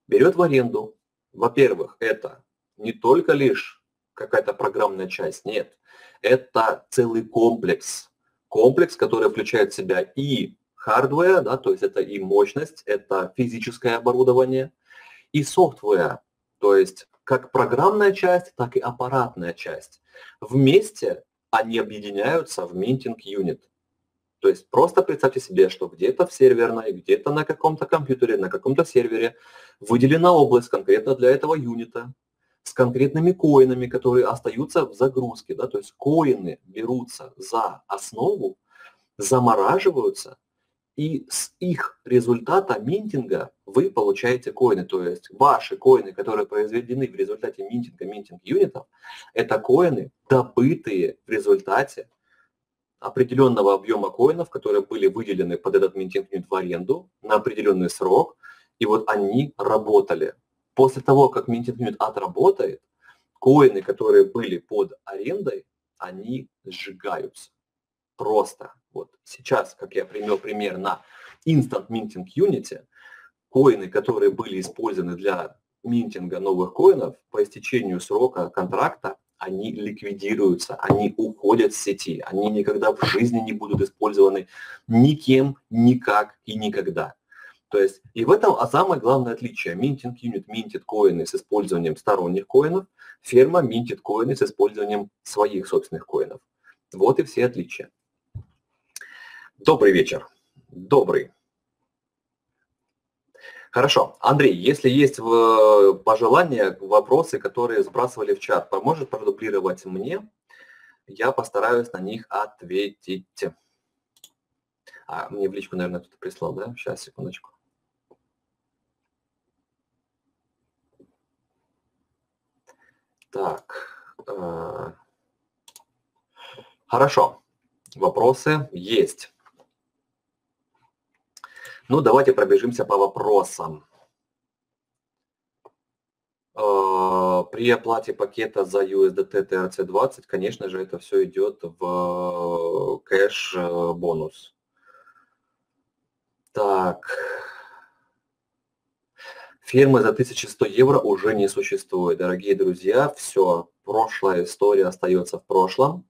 берет в аренду, во-первых, это не только лишь какая-то программная часть, нет, это целый комплекс, комплекс, который включает в себя и hardware, да, то есть это и мощность, это физическое оборудование, и software, то есть как программная часть, так и аппаратная часть. Вместе они объединяются в minting unit. То есть просто представьте себе, что где-то в серверной, где-то на каком-то компьютере, на каком-то сервере выделена область конкретно для этого юнита с конкретными коинами, которые остаются в загрузке. Да? То есть коины берутся за основу, замораживаются, и с их результата минтинга вы получаете коины. То есть ваши коины, которые произведены в результате минтинга минтинг юнитов, это коины, добытые в результате определенного объема коинов, которые были выделены под этот минтинг юнит в аренду на определенный срок, и вот они работали. После того, как минтинг юнит отработает, коины, которые были под арендой, они сжигаются. Просто. Вот сейчас, как я привел пример на Instant Minting Unity, коины, которые были использованы для минтинга новых коинов, по истечению срока контракта они ликвидируются, они уходят с сети, они никогда в жизни не будут использованы никем, никак и никогда. То есть и в этом а самое главное отличие. Минтинг юнит минтит коины с использованием сторонних коинов, ферма минтит коины с использованием своих собственных коинов. Вот и все отличия. Добрый вечер. Добрый. Хорошо. Андрей, если есть пожелания, вопросы, которые сбрасывали в чат, поможет продублировать мне, я постараюсь на них ответить. А, мне в личку, наверное, кто-то прислал, да? Сейчас, секундочку. Так. Э, хорошо. Вопросы есть. Ну, давайте пробежимся по вопросам. А, при оплате пакета за USDT TRC20, конечно же, это все идет в кэш-бонус. Так. Фирмы за 1100 евро уже не существует. Дорогие друзья, все, прошлая история остается в прошлом.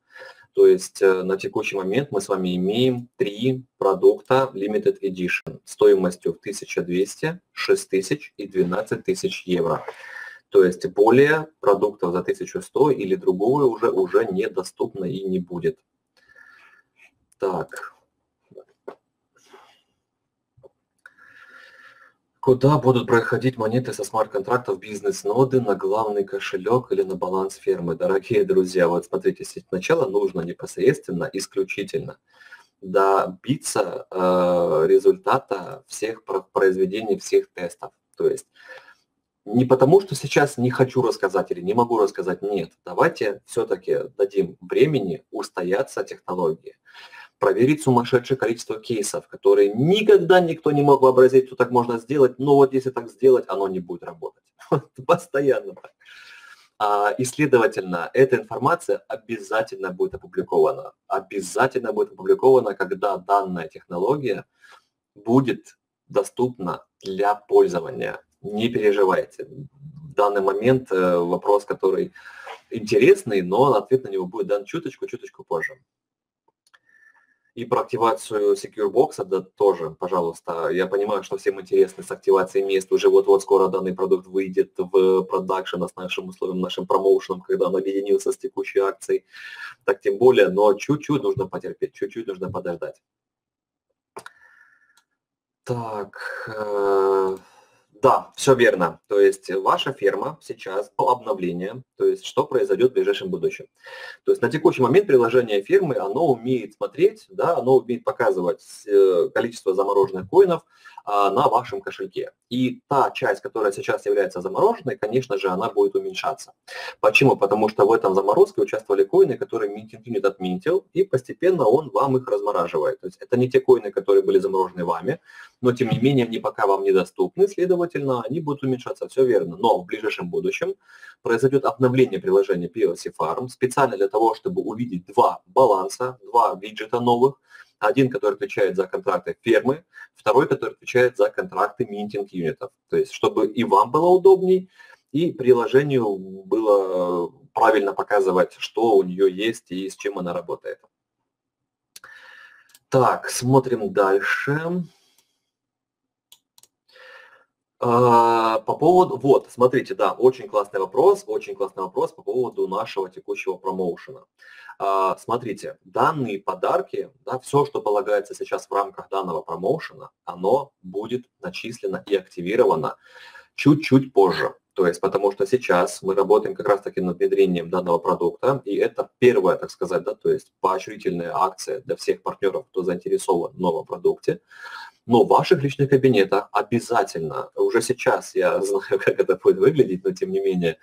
То есть э, на текущий момент мы с вами имеем три продукта Limited Edition стоимостью в 1200, 6000 и 12 тысяч евро. То есть более продуктов за 1100 или другое уже, уже недоступно и не будет. Так, Куда будут проходить монеты со смарт-контрактов бизнес-ноды на главный кошелек или на баланс фермы? Дорогие друзья, вот смотрите, сначала нужно непосредственно, исключительно добиться э, результата всех произведений, всех тестов. То есть не потому, что сейчас не хочу рассказать или не могу рассказать, нет. Давайте все-таки дадим времени устояться технологии проверить сумасшедшее количество кейсов, которые никогда никто не мог вообразить, что так можно сделать, но вот если так сделать, оно не будет работать. Постоянно так. А, и, следовательно, эта информация обязательно будет опубликована. Обязательно будет опубликована, когда данная технология будет доступна для пользования. Не переживайте. В данный момент э, вопрос, который интересный, но ответ на него будет дан чуточку-чуточку позже. И про активацию SecureBox да, тоже, пожалуйста. Я понимаю, что всем интересно с активацией мест. Уже вот-вот скоро данный продукт выйдет в продакшн с нашим условием, нашим промоушеном, когда он объединился с текущей акцией. Так тем более, но чуть-чуть нужно потерпеть, чуть-чуть нужно подождать. Так, э, да, все верно. То есть ваша ферма сейчас по обновлению, то есть что произойдет в ближайшем будущем. То есть на текущий момент приложение фермы, оно умеет смотреть, да, оно умеет показывать э, количество замороженных коинов, а, на вашем кошельке. И та часть, которая сейчас является замороженной, конечно же, она будет уменьшаться. Почему? Потому что в этом заморозке участвовали коины, которые Minting Unit отминтил, и постепенно он вам их размораживает. То есть это не те коины, которые были заморожены вами, но тем не менее они пока вам недоступны, следовательно, они будут уменьшаться, все верно. Но в ближайшем будущем произойдет обновление приложения PLC Farm специально для того, чтобы увидеть два баланса, два виджета новых, один, который отвечает за контракты фермы, второй, который отвечает за контракты минтинг юнитов. То есть, чтобы и вам было удобней, и приложению было правильно показывать, что у нее есть и с чем она работает. Так, смотрим дальше. А, по поводу, вот, смотрите, да, очень классный вопрос, очень классный вопрос по поводу нашего текущего промоушена. А, смотрите, данные подарки, да, все, что полагается сейчас в рамках данного промоушена, оно будет начислено и активировано чуть-чуть позже. То есть, потому что сейчас мы работаем как раз-таки над внедрением данного продукта, и это первая, так сказать, да, то есть поощрительная акция для всех партнеров, кто заинтересован в новом продукте. Но в ваших личных кабинетах обязательно, уже сейчас я знаю, как это будет выглядеть, но тем не менее,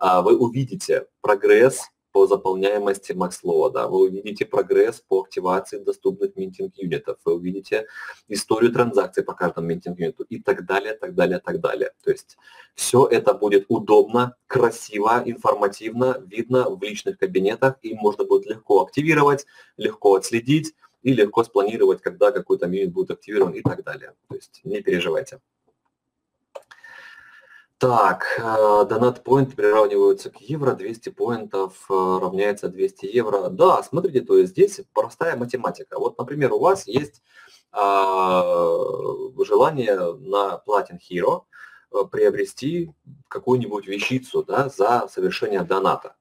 а, вы увидите прогресс по заполняемости Maxlow, да, вы увидите прогресс по активации доступных минтинг юнитов, вы увидите историю транзакций по каждому минтинг юниту и так далее, так далее, так далее. То есть все это будет удобно, красиво, информативно, видно в личных кабинетах, и можно будет легко активировать, легко отследить и легко спланировать, когда какой-то юнит будет активирован и так далее. То есть не переживайте. Так, донат э, поинты приравниваются к евро, 200 поинтов э, равняется 200 евро. Да, смотрите, то есть здесь простая математика. Вот, например, у вас есть а, желание на Platin Hero э, приобрести какую-нибудь вещицу да, за совершение доната.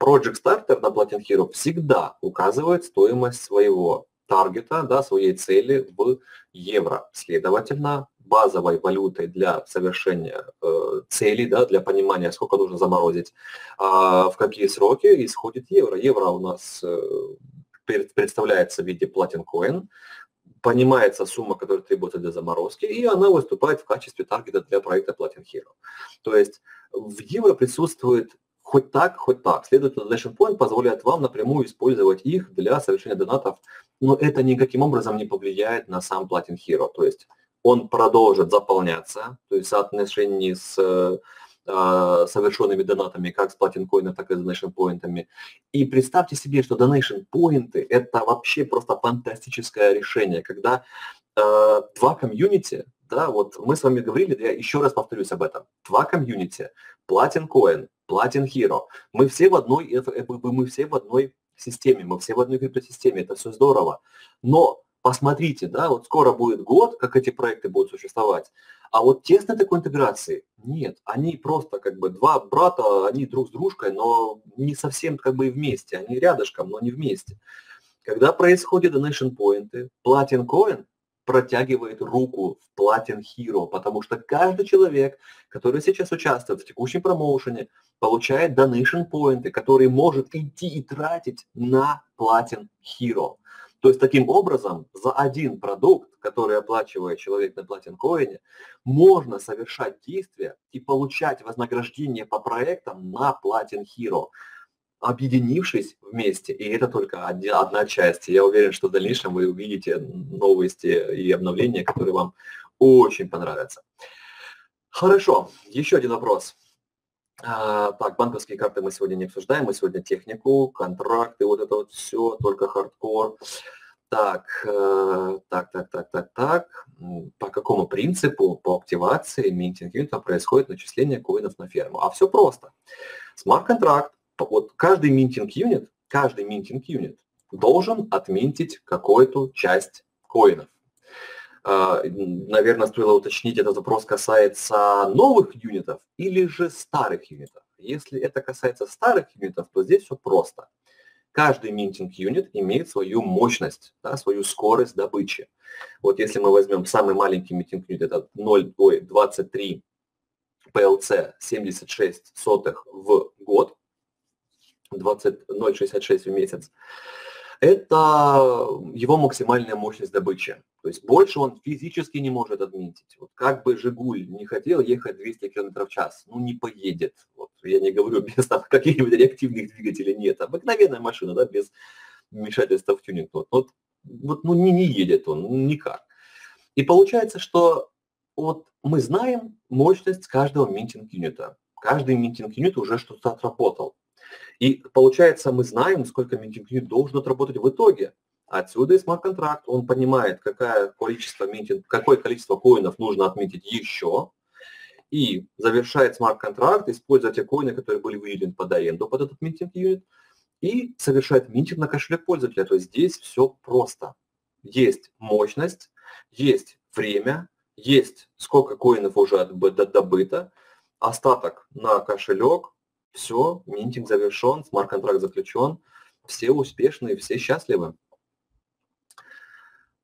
Project Starter на Platin Hero всегда указывает стоимость своего таргета, да, своей цели в евро. Следовательно, базовой валютой для совершения э, целей, да, для понимания, сколько нужно заморозить, а в какие сроки исходит евро. Евро у нас э, представляется в виде платин коин, понимается сумма, которая требуется для заморозки, и она выступает в качестве таргета для проекта Platin Hero. То есть в евро присутствует хоть так, хоть так. Следовательно, Donation Point позволяет вам напрямую использовать их для совершения донатов, но это никаким образом не повлияет на сам Platin Hero. То есть он продолжит заполняться, то есть в соотношении с э, совершенными донатами как с Platin Coin, так и с Donation Point. И представьте себе, что Donation Point – это вообще просто фантастическое решение, когда э, два комьюнити, да, вот мы с вами говорили, я еще раз повторюсь об этом, два комьюнити, Platin Coin, Platin Hero, мы все в одной, мы все в одной системе, мы все в одной криптосистеме, это все здорово, но посмотрите, да, вот скоро будет год, как эти проекты будут существовать, а вот тесной такой интеграции нет. Они просто как бы два брата, они друг с дружкой, но не совсем как бы и вместе. Они рядышком, но не вместе. Когда происходят donation поинты, Platin Coin протягивает руку в Platin Hero, потому что каждый человек, который сейчас участвует в текущем промоушене, получает donation поинты, которые может идти и тратить на Platin Hero. То есть таким образом за один продукт, который оплачивает человек на платинкоине, можно совершать действия и получать вознаграждение по проектам на Platin Hero, объединившись вместе. И это только одна часть. Я уверен, что в дальнейшем вы увидите новости и обновления, которые вам очень понравятся. Хорошо, еще один вопрос. А, так, банковские карты мы сегодня не обсуждаем, мы сегодня технику, контракты, вот это вот все, только хардкор. Так, э, так, так, так, так, так. По какому принципу по активации minting unit а происходит начисление коинов на ферму? А все просто. Смарт-контракт вот каждый minting unit, каждый minting unit должен отминтить какую-то часть коинов. А, наверное, стоило уточнить, этот вопрос касается новых юнитов или же старых юнитов. Если это касается старых юнитов, то здесь все просто. Каждый minting unit имеет свою мощность, да, свою скорость добычи. Вот если мы возьмем самый маленький minting unit, это 0, ой, 23 PLC 76 сотых в год, 0,66 в месяц, это его максимальная мощность добычи. То есть больше он физически не может отметить. Вот как бы Жигуль не хотел ехать 200 км в час, ну не поедет. Вот, я не говорю без там, каких-нибудь реактивных двигателей нет. Обыкновенная машина, да, без вмешательства в тюнинг. Вот, вот, вот ну не, не едет он никак. И получается, что вот мы знаем мощность каждого minting unit а. Каждый minting unit уже что-то отработал. И получается, мы знаем, сколько minting unit должен отработать в итоге. Отсюда и смарт-контракт. Он понимает, какое количество, minting, какое количество коинов нужно отминтить еще. И завершает смарт-контракт, используя те коины, которые были выведены под аренду под этот minting unit. И совершает minting на кошелек пользователя. То есть здесь все просто. Есть мощность, есть время, есть сколько коинов уже добыто, остаток на кошелек, все, минтинг завершен, смарт-контракт заключен, все успешные, все счастливы.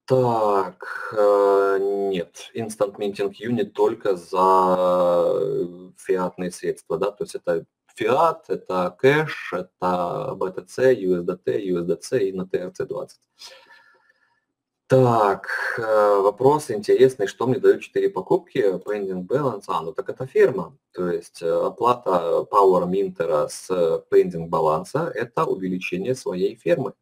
Так, э, нет, Instant Minting Unit только за фиатные средства, да, то есть это фиат, это кэш, это BTC, USDT, USDC и на TRC20. Так, э, вопрос интересный, что мне дают 4 покупки, pending balance, а, ну так это фирма, то есть э, оплата Power Minter с pending баланса – это увеличение своей фермы.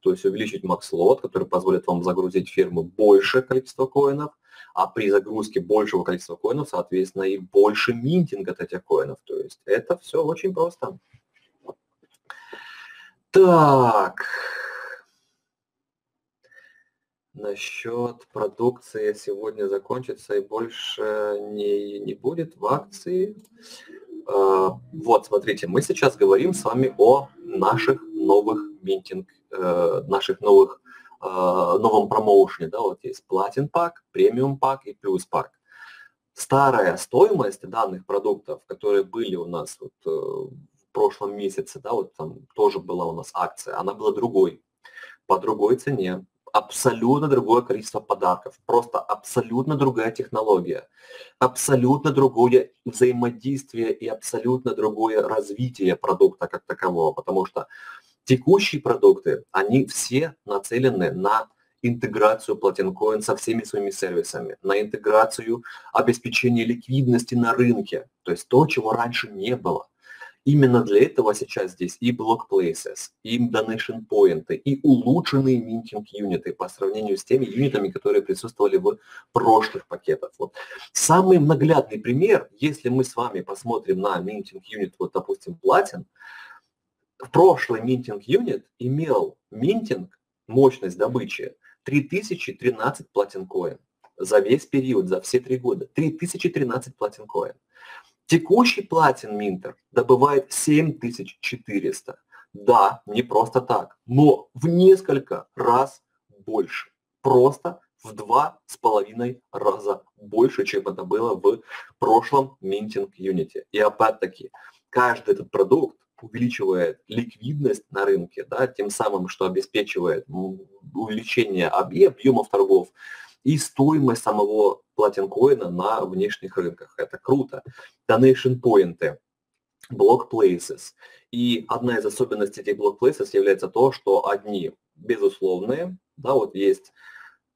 То есть увеличить lot, который позволит вам загрузить ферму большее количество коинов, а при загрузке большего количества коинов, соответственно, и больше минтинг от этих коинов. То есть это все очень просто. Так, насчет продукции сегодня закончится и больше не, не будет в акции. А, вот, смотрите, мы сейчас говорим с вами о наших новых минтинг, э, наших новых, а, новом промоушене. Да, вот есть платин пак, премиум пак и плюс пак. Старая стоимость данных продуктов, которые были у нас вот э, в прошлом месяце, да, вот там тоже была у нас акция, она была другой, по другой цене абсолютно другое количество подарков, просто абсолютно другая технология, абсолютно другое взаимодействие и абсолютно другое развитие продукта как такового, потому что текущие продукты, они все нацелены на интеграцию Platincoin со всеми своими сервисами, на интеграцию обеспечения ликвидности на рынке, то есть то, чего раньше не было. Именно для этого сейчас здесь и block и donation point, и улучшенные minting юниты по сравнению с теми юнитами, которые присутствовали в прошлых пакетах. Вот. Самый наглядный пример, если мы с вами посмотрим на minting юнит, вот допустим, Platin, прошлый minting юнит имел минтинг, мощность добычи 3013 платин коин за весь период, за все три года. 3013 платин коин. Текущий платин Минтер добывает 7400. Да, не просто так, но в несколько раз больше. Просто в два с половиной раза больше, чем это было в прошлом минтинг юните. И опять-таки, каждый этот продукт увеличивает ликвидность на рынке, да, тем самым, что обеспечивает увеличение объемов торгов, и стоимость самого платинкоина на внешних рынках. Это круто. Donation point, block. И одна из особенностей этих block является то, что одни безусловные, да, вот есть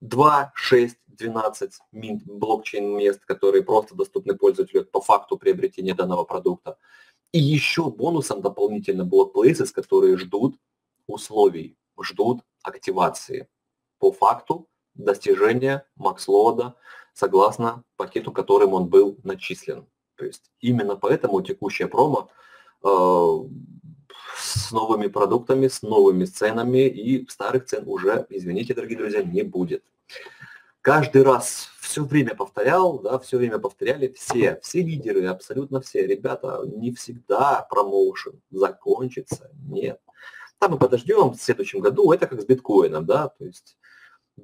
2, 6, 12 блокчейн мест, которые просто доступны пользователю по факту приобретения данного продукта. И еще бонусом дополнительно places, которые ждут условий, ждут активации по факту достижения макслода согласно пакету, которым он был начислен. То есть именно поэтому текущая промо э, с новыми продуктами, с новыми ценами и старых цен уже, извините, дорогие друзья, не будет. Каждый раз все время повторял, да, все время повторяли все, все лидеры, абсолютно все. Ребята, не всегда промоушен закончится, нет. Там мы подождем в следующем году, это как с биткоином, да, то есть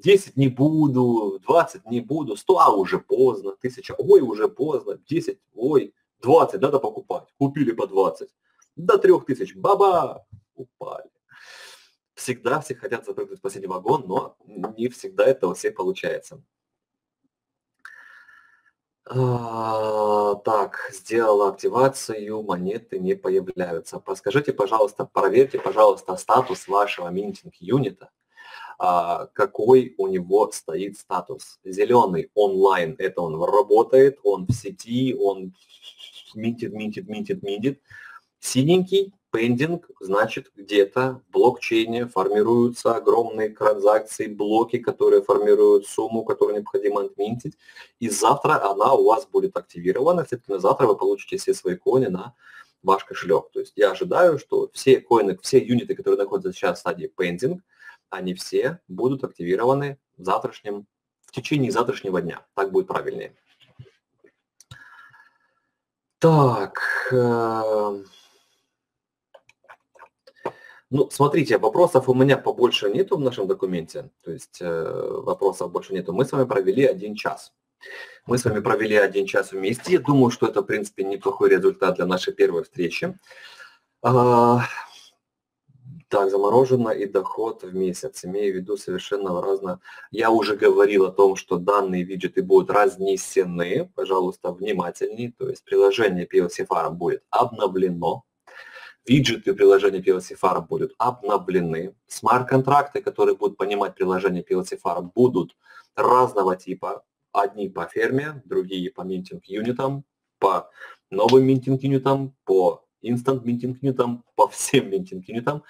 10 не буду, 20 не буду, 100, а уже поздно, 1000, ой, уже поздно, 10, ой, 20 надо покупать, купили по 20, до 3000, баба, упали. Всегда все хотят запрыгнуть в последний вагон, но не всегда это у всех получается. А, так, сделала активацию, монеты не появляются. Подскажите, пожалуйста, проверьте, пожалуйста, статус вашего минтинг-юнита. А, какой у него стоит статус. Зеленый онлайн, это он работает, он в сети, он минтит, минтит, минтит, минтит. Синенький пендинг, значит, где-то в блокчейне формируются огромные транзакции, блоки, которые формируют сумму, которую необходимо отминтить. И завтра она у вас будет активирована. Следовательно, завтра вы получите все свои коины на ваш кошелек. То есть я ожидаю, что все коины, все юниты, которые находятся сейчас в стадии пендинг, они все будут активированы в завтрашнем, в течение завтрашнего дня. Так будет правильнее. Так. Э ну, смотрите, вопросов у меня побольше нету в нашем документе, то есть э, вопросов больше нету. Мы с вами провели один час. Мы с вами провели один час вместе. Я думаю, что это, в принципе, неплохой результат для нашей первой встречи. Так, заморожено и доход в месяц. Имею в виду совершенно разно. Я уже говорил о том, что данные виджеты будут разнесены. Пожалуйста, внимательнее. То есть приложение PLC Farm будет обновлено виджеты приложения PLC Farm будут обновлены, смарт-контракты, которые будут понимать приложение PLC Farm, будут разного типа. Одни по ферме, другие по минтинг-юнитам, по новым минтинг-юнитам, по instant минтинг-юнитам, по всем минтинг-юнитам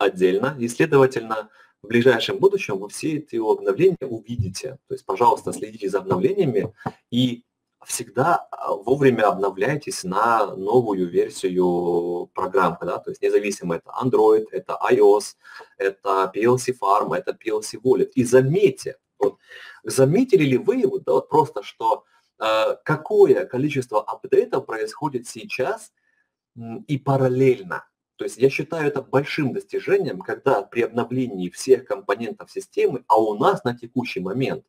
отдельно. И, следовательно, в ближайшем будущем вы все эти обновления увидите. То есть, пожалуйста, следите за обновлениями и всегда а, вовремя обновляйтесь на новую версию программы, да, то есть независимо это Android, это iOS, это PLC Farm, это PLC Wallet. И заметьте, вот, заметили ли вы вот, да, вот просто, что э, какое количество апдейтов происходит сейчас и параллельно. То есть я считаю это большим достижением, когда при обновлении всех компонентов системы, а у нас на текущий момент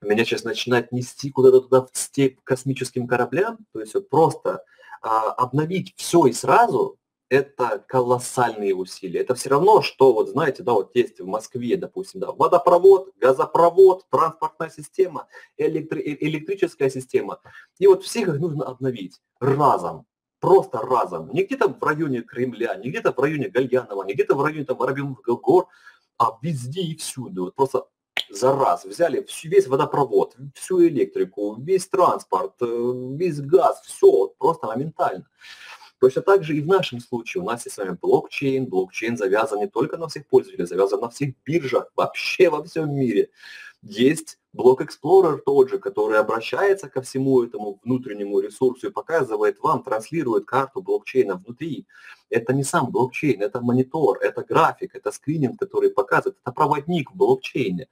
меня сейчас начинает нести куда-то туда в степь космическим кораблям, то есть вот просто а, обновить все и сразу, это колоссальные усилия. Это все равно, что вот знаете, да, вот есть в Москве, допустим, да, водопровод, газопровод, транспортная система, электри- э, электрическая система. И вот всех их нужно обновить разом, просто разом. Не где-то в районе Кремля, не где-то в районе Гальянова, не где-то в районе там Воробьевых гор, а везде и всюду. Вот просто за раз взяли весь водопровод, всю электрику, весь транспорт, э, весь газ, все просто моментально. Точно так же и в нашем случае у нас есть с вами блокчейн. Блокчейн завязан не только на всех пользователей, завязан на всех биржах, вообще во всем мире. Есть блок Explorer тот же, который обращается ко всему этому внутреннему ресурсу и показывает вам, транслирует карту блокчейна внутри. Это не сам блокчейн, это монитор, это график, это скрининг, который показывает, это проводник в блокчейне.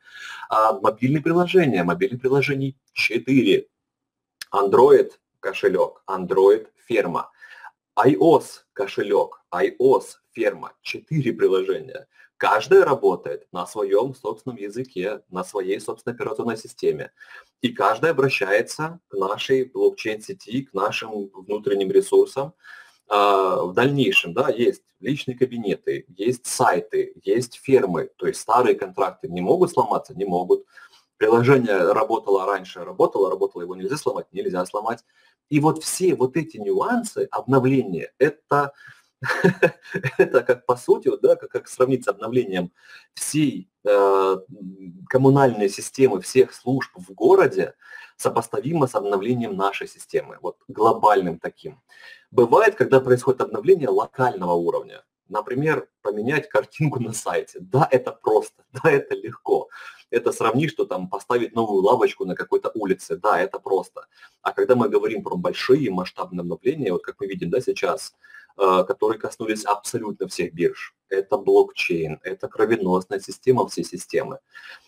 А мобильные приложения, мобильных приложений 4. Android кошелек, Android ферма. iOS кошелек, iOS ферма. 4 приложения. Каждая работает на своем собственном языке, на своей собственной операционной системе. И каждая обращается к нашей блокчейн-сети, к нашим внутренним ресурсам. А, в дальнейшем да, есть личные кабинеты, есть сайты, есть фермы. То есть старые контракты не могут сломаться, не могут. Приложение работало раньше, работало, работало, его нельзя сломать, нельзя сломать. И вот все вот эти нюансы обновления, это это как по сути, да, как, как сравнить с обновлением всей э, коммунальной системы, всех служб в городе, сопоставимо с обновлением нашей системы, вот глобальным таким. Бывает, когда происходит обновление локального уровня. Например, поменять картинку на сайте. Да, это просто, да, это легко. Это сравни, что там поставить новую лавочку на какой-то улице. Да, это просто. А когда мы говорим про большие масштабные обновления, вот как мы видим, да, сейчас, которые коснулись абсолютно всех бирж. Это блокчейн, это кровеносная система всей системы.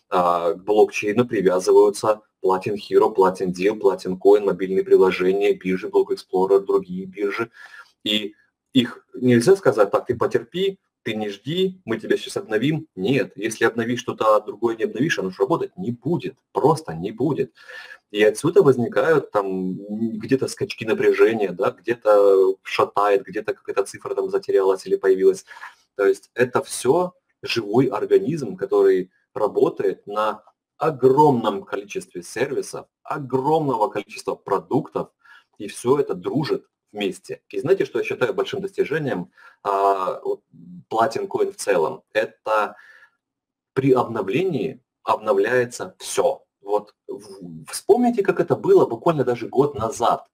К блокчейну привязываются Platin Hero, Platin Deal, Platin Coin, мобильные приложения, биржи, Block Explorer, другие биржи. И их нельзя сказать, так, ты потерпи, ты не жди, мы тебя сейчас обновим. Нет, если обновишь что-то, а другое не обновишь, оно же работать не будет, просто не будет. И отсюда возникают там где-то скачки напряжения, да, где-то шатает, где-то какая-то цифра там затерялась или появилась. То есть это все живой организм, который работает на огромном количестве сервисов, огромного количества продуктов, и все это дружит вместе. И знаете, что я считаю большим достижением а, вот, Platin Coin в целом? Это при обновлении обновляется все. Вот вспомните, как это было буквально даже год назад.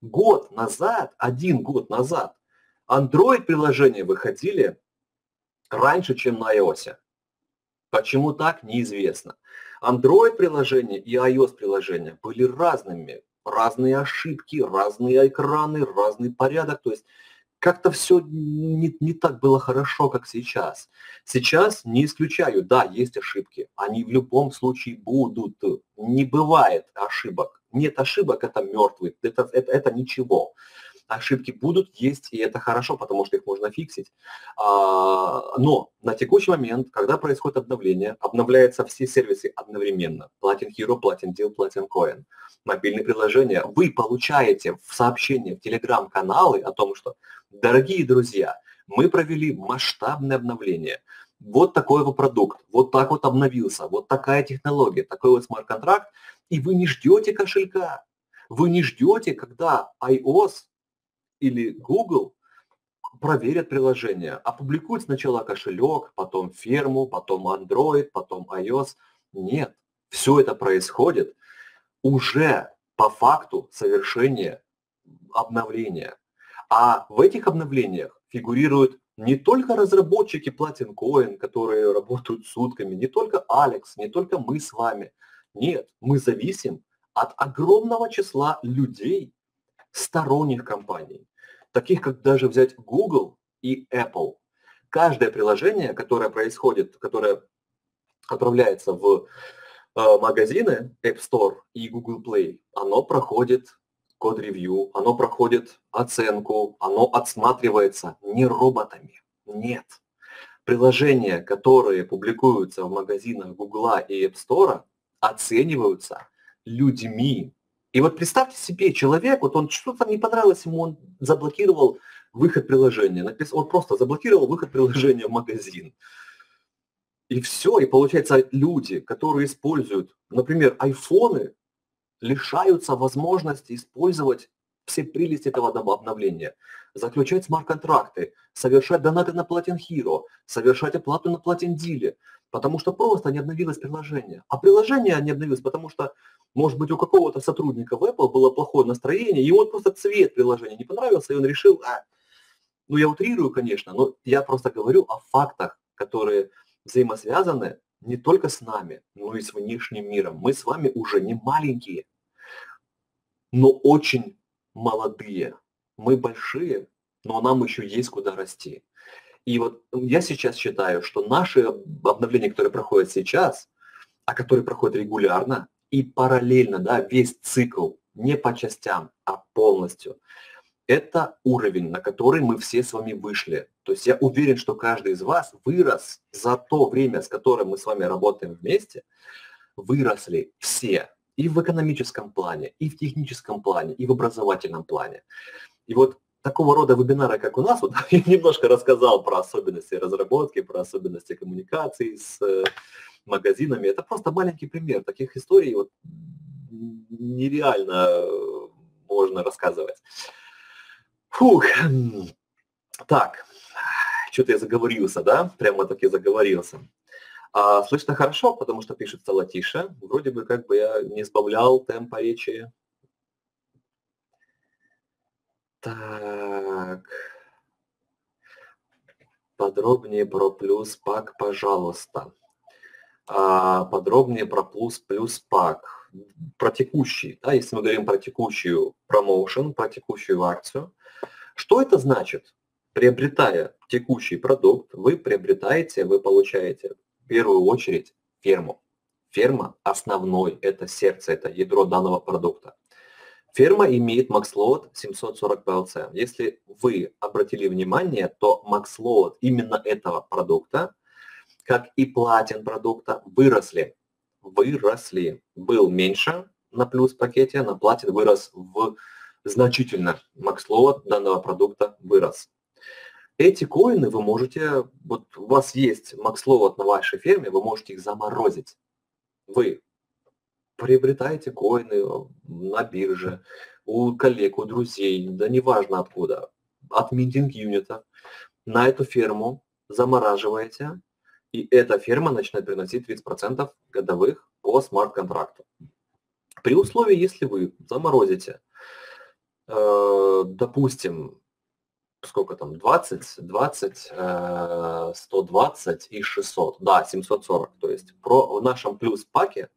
Год назад, один год назад, Android-приложения выходили раньше, чем на iOS. Почему так, неизвестно. Android-приложения и iOS-приложения были разными разные ошибки, разные экраны, разный порядок. То есть как-то все не, не так было хорошо, как сейчас. Сейчас не исключаю, да, есть ошибки. Они в любом случае будут. Не бывает ошибок. Нет ошибок, это мертвый, это, это, это ничего ошибки будут, есть, и это хорошо, потому что их можно фиксить. А, но на текущий момент, когда происходит обновление, обновляются все сервисы одновременно. Platin Hero, Platin Deal, Platin Coin. Мобильные приложения. Вы получаете в сообщения в телеграм-каналы о том, что, дорогие друзья, мы провели масштабное обновление. Вот такой вот продукт, вот так вот обновился, вот такая технология, такой вот смарт-контракт, и вы не ждете кошелька, вы не ждете, когда iOS или Google проверят приложение, опубликуют сначала кошелек, потом ферму, потом Android, потом iOS. Нет, все это происходит уже по факту совершения обновления. А в этих обновлениях фигурируют не только разработчики Platin Coin, которые работают сутками, не только Алекс, не только мы с вами. Нет, мы зависим от огромного числа людей, сторонних компаний, таких как даже взять Google и Apple. Каждое приложение, которое происходит, которое отправляется в э, магазины App Store и Google Play, оно проходит код-ревью, оно проходит оценку, оно отсматривается не роботами, нет. Приложения, которые публикуются в магазинах Google и App Store, оцениваются людьми, и вот представьте себе, человек, вот он что-то не понравилось ему, он заблокировал выход приложения. Он просто заблокировал выход приложения в магазин. И все, и получается люди, которые используют, например, айфоны, лишаются возможности использовать все прелести этого обновления. Заключать смарт-контракты, совершать донаты на Platin Hero, совершать оплату на Platin Deal, потому что просто не обновилось приложение. А приложение не обновилось, потому что может быть, у какого-то сотрудника в Apple было плохое настроение, ему просто цвет приложения не понравился, и он решил, а, ну я утрирую, конечно, но я просто говорю о фактах, которые взаимосвязаны не только с нами, но и с внешним миром. Мы с вами уже не маленькие, но очень молодые. Мы большие, но нам еще есть куда расти. И вот я сейчас считаю, что наши обновления, которые проходят сейчас, а которые проходят регулярно, и параллельно, да, весь цикл, не по частям, а полностью. Это уровень, на который мы все с вами вышли. То есть я уверен, что каждый из вас вырос за то время, с которым мы с вами работаем вместе, выросли все и в экономическом плане, и в техническом плане, и в образовательном плане. И вот такого рода вебинары, как у нас, вот я немножко рассказал про особенности разработки, про особенности коммуникации с магазинами. Это просто маленький пример. Таких историй вот нереально э, можно рассказывать. Фух. Так, что-то я заговорился, да? Прямо таки заговорился. А, слышно хорошо, потому что пишет стало тише. Вроде бы как бы я не сбавлял темпа речи. Так. Подробнее про плюс пак, пожалуйста. А, подробнее про плюс плюс пак. Про текущий, да, если мы говорим про текущую промоушен, про текущую акцию. Что это значит? приобретая текущий продукт, вы приобретаете, вы получаете первую очередь ферму. Ферма основной, это сердце, это ядро данного продукта. Ферма имеет MaxLoad 740 PLC. Если вы обратили внимание, то MaxLoad именно этого продукта, как и платин продукта, выросли. Выросли. Был меньше на плюс пакете, на платин вырос в значительно. MaxLoad данного продукта вырос. Эти коины вы можете, вот у вас есть MaxLoad на вашей ферме, вы можете их заморозить. Вы приобретаете коины на бирже, у коллег, у друзей, да неважно откуда, от минтинг юнита, на эту ферму замораживаете, и эта ферма начинает приносить 30% годовых по смарт-контракту. При условии, если вы заморозите, э, допустим, сколько там, 20, 20, 120 и 600, да, 740. То есть про, в нашем плюс-паке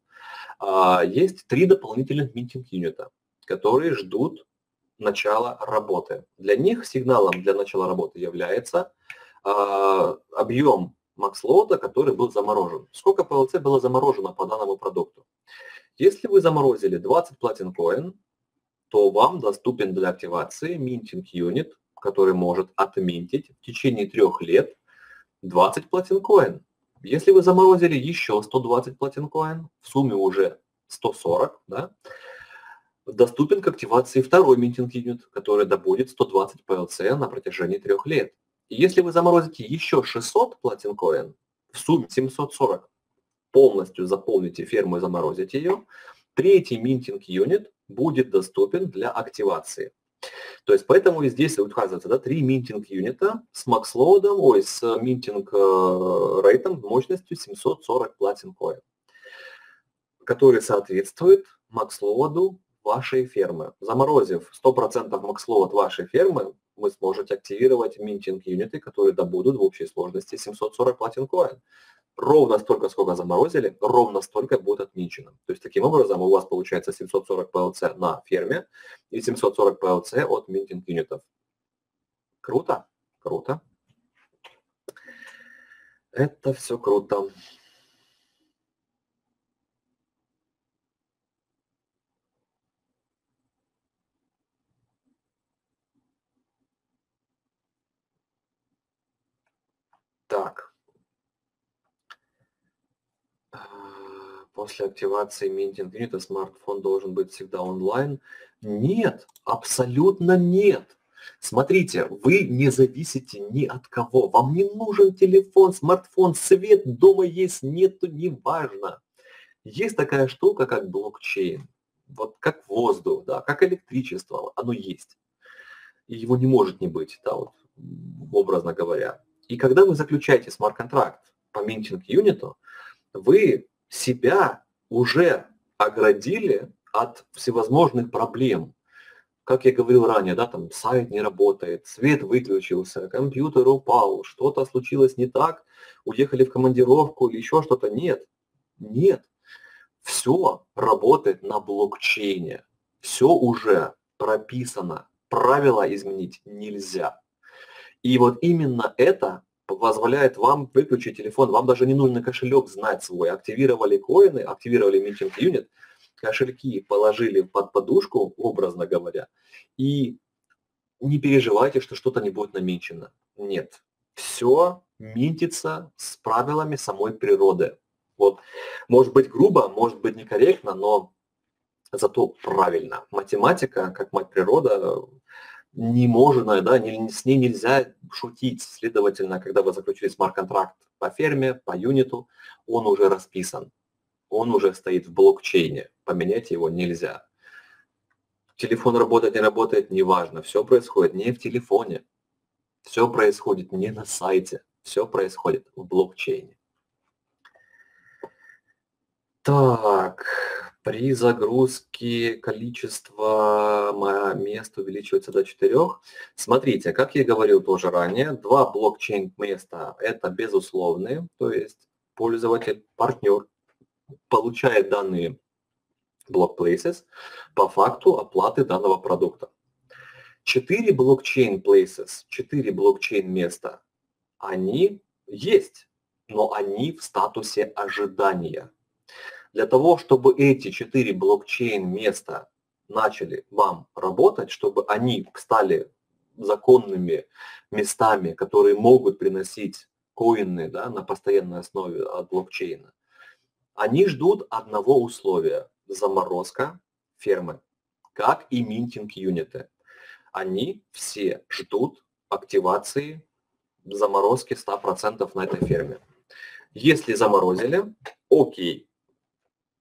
а, есть три дополнительных митинг юнита, которые ждут начала работы. Для них сигналом для начала работы является а, объем макслота, который был заморожен. Сколько PLC было заморожено по данному продукту? Если вы заморозили 20 платин коин, то вам доступен для активации минтинг юнит, который может отминтить в течение трех лет 20 платин коин. Если вы заморозили еще 120 платин коин, в сумме уже 140, да, доступен к активации второй minting unit, который добудет 120 PLC на протяжении трех лет. И если вы заморозите еще 600 Platincoin, в сумме 740, полностью заполните ферму и заморозите ее, третий minting unit будет доступен для активации. То есть поэтому здесь указывается да, три minting unit а с max load ом, ой, с minting э, rate ом мощностью 740 Platincoin, который соответствует макслоуду вашей фермы. Заморозив 100% макслоуд вашей фермы, вы сможете активировать минтинг юниты, которые добудут в общей сложности 740 платин коин ровно столько, сколько заморозили, ровно столько будет отмечено. То есть таким образом у вас получается 740 PLC на ферме и 740 PLC от минтинг юнитов. Круто? Круто. Это все круто. Так. После активации минтинг юнита смартфон должен быть всегда онлайн? Нет, абсолютно нет. Смотрите, вы не зависите ни от кого. Вам не нужен телефон, смартфон, свет дома есть, нету, неважно. Есть такая штука, как блокчейн. Вот как воздух, да, как электричество, оно есть. И его не может не быть, да, вот, образно говоря. И когда вы заключаете смарт-контракт по минтинг юниту, вы себя уже оградили от всевозможных проблем. Как я говорил ранее, да, там сайт не работает, свет выключился, компьютер упал, что-то случилось не так, уехали в командировку или еще что-то. Нет, нет. Все работает на блокчейне. Все уже прописано. Правила изменить нельзя. И вот именно это позволяет вам выключить телефон. Вам даже не нужно кошелек знать свой. Активировали коины, активировали Minting Unit, кошельки положили под подушку, образно говоря, и не переживайте, что что-то не будет намечено. Нет. Все минтится с правилами самой природы. Вот, может быть грубо, может быть некорректно, но зато правильно. Математика, как мать природа, не можно, да, не, с ней нельзя шутить. Следовательно, когда вы заключили смарт-контракт по ферме, по юниту, он уже расписан, он уже стоит в блокчейне, поменять его нельзя. Телефон работает, не работает, неважно, все происходит не в телефоне, все происходит не на сайте, все происходит в блокчейне. Так, при загрузке количество мест увеличивается до 4. Смотрите, как я говорил тоже ранее, два блокчейн места это безусловные, то есть пользователь, партнер получает данные places по факту оплаты данного продукта. Четыре блокчейн places, четыре блокчейн места, они есть, но они в статусе ожидания. Для того, чтобы эти четыре блокчейн места начали вам работать, чтобы они стали законными местами, которые могут приносить коины да, на постоянной основе от блокчейна, они ждут одного условия – заморозка фермы, как и минтинг юниты. Они все ждут активации заморозки 100% на этой ферме. Если заморозили, окей,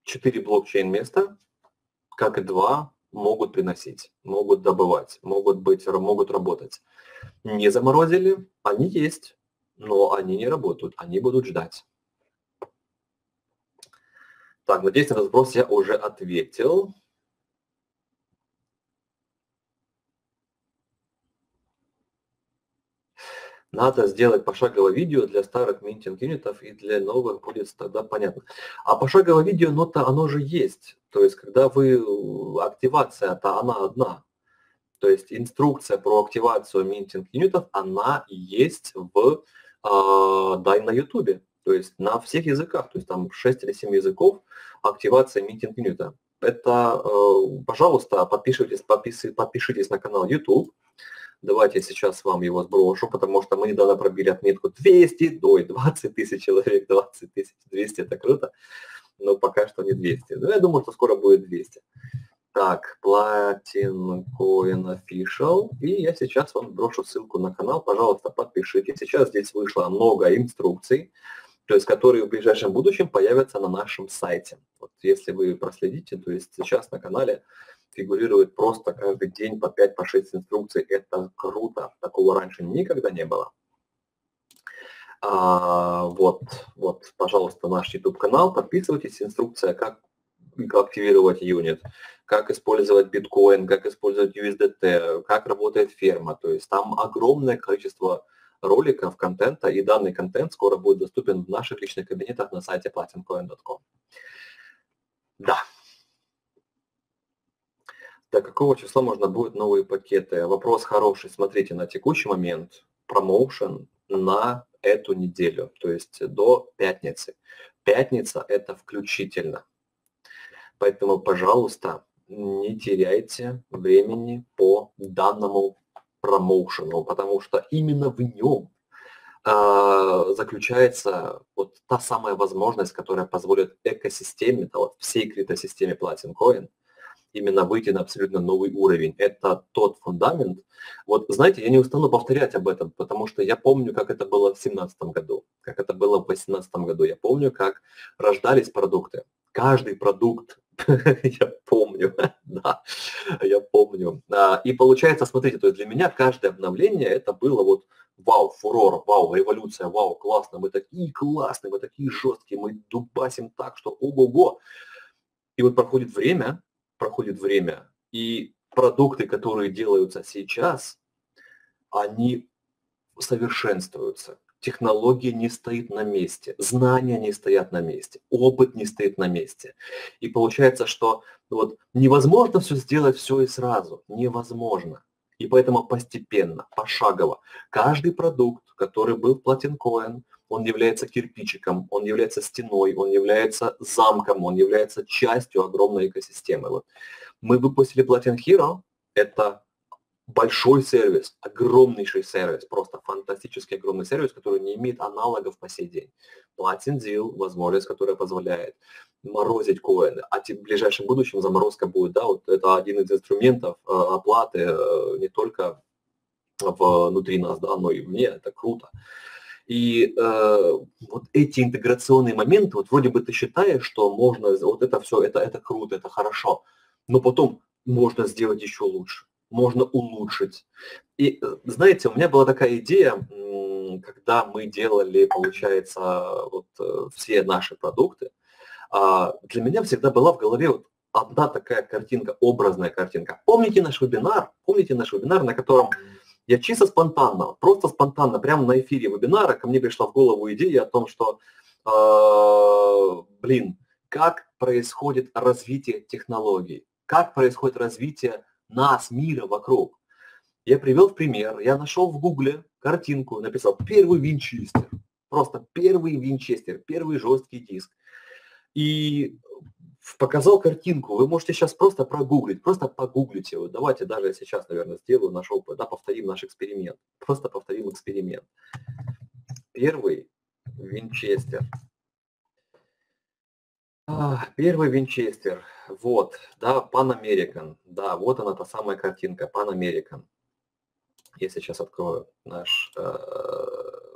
4 блокчейн места, как и 2, могут приносить, могут добывать, могут быть, могут работать. Не заморозили, они есть, но они не работают, они будут ждать. Так, надеюсь, на этот вопрос я уже ответил. Надо сделать пошаговое видео для старых минтинг юнитов и для новых будет тогда понятно. А пошаговое видео, то оно же есть. То есть, когда вы, активация-то она одна. То есть инструкция про активацию минтинг юнитов, она есть в, э, да, на YouTube. То есть на всех языках. То есть там 6 или 7 языков активация минтинг юнита. Это, э, пожалуйста, подпишитесь, подписывайтесь, подпишитесь на канал YouTube Давайте сейчас вам его сброшу, потому что мы недавно пробили отметку 200, ой, 20 тысяч человек, 20 тысяч, 200 это круто, но пока что не 200. Но я думаю, что скоро будет 200. Так, Platin Coin Official. И я сейчас вам брошу ссылку на канал. Пожалуйста, подпишитесь. Сейчас здесь вышло много инструкций, то есть которые в ближайшем будущем появятся на нашем сайте. Вот если вы проследите, то есть сейчас на канале фигурирует просто каждый день по 5-6 по инструкций. Это круто. Такого раньше никогда не было. А, вот, вот, пожалуйста, наш YouTube-канал. Подписывайтесь. Инструкция, как активировать юнит, как использовать биткоин, как использовать USDT, как работает ферма. То есть там огромное количество роликов, контента, и данный контент скоро будет доступен в наших личных кабинетах на сайте platincoin.com. Да. До какого числа можно будет новые пакеты? Вопрос хороший. Смотрите, на текущий момент промоушен на эту неделю, то есть до пятницы. Пятница – это включительно. Поэтому, пожалуйста, не теряйте времени по данному промоушену, потому что именно в нем э, заключается вот та самая возможность, которая позволит экосистеме, всей криптосистеме Platin Coin – именно выйти на абсолютно новый уровень. Это тот фундамент. Вот, знаете, я не устану повторять об этом, потому что я помню, как это было в 2017 году, как это было в 2018 году. Я помню, как рождались продукты. Каждый продукт, я помню, да, я помню. А, и получается, смотрите, то есть для меня каждое обновление это было вот вау, фурор, вау, революция, вау, классно, мы такие классные, мы такие жесткие, мы дубасим так, что ого-го. И вот проходит время, проходит время, и продукты, которые делаются сейчас, они совершенствуются. Технология не стоит на месте, знания не стоят на месте, опыт не стоит на месте. И получается, что вот невозможно все сделать все и сразу. Невозможно. И поэтому постепенно, пошагово, каждый продукт, который был в Platincoin, он является кирпичиком, он является стеной, он является замком, он является частью огромной экосистемы. Вот. Мы выпустили Platin Hero, это большой сервис, огромнейший сервис, просто фантастический огромный сервис, который не имеет аналогов по сей день. Platin Deal, возможность, которая позволяет морозить коины, а в ближайшем будущем заморозка будет, да, вот это один из инструментов э, оплаты э, не только внутри нас, да, но и вне, это круто. И э, вот эти интеграционные моменты, вот вроде бы ты считаешь, что можно, вот это все, это, это круто, это хорошо, но потом можно сделать еще лучше, можно улучшить. И э, знаете, у меня была такая идея, когда мы делали, получается, вот э, все наши продукты, а, для меня всегда была в голове вот одна такая картинка, образная картинка. Помните наш вебинар? Помните наш вебинар, на котором я чисто спонтанно, просто спонтанно, прямо на эфире вебинара ко мне пришла в голову идея о том, что, э, блин, как происходит развитие технологий, как происходит развитие нас, мира вокруг. Я привел в пример, я нашел в гугле картинку, написал первый винчестер, просто первый винчестер, первый жесткий диск. И показал картинку. Вы можете сейчас просто прогуглить, просто погуглите. Вот давайте даже я сейчас, наверное, сделаю наш опыт, да, повторим наш эксперимент. Просто повторим эксперимент. Первый винчестер. А, первый винчестер. Вот, да, Pan American. Да, вот она, та самая картинка, Pan American. Я сейчас открою наш э,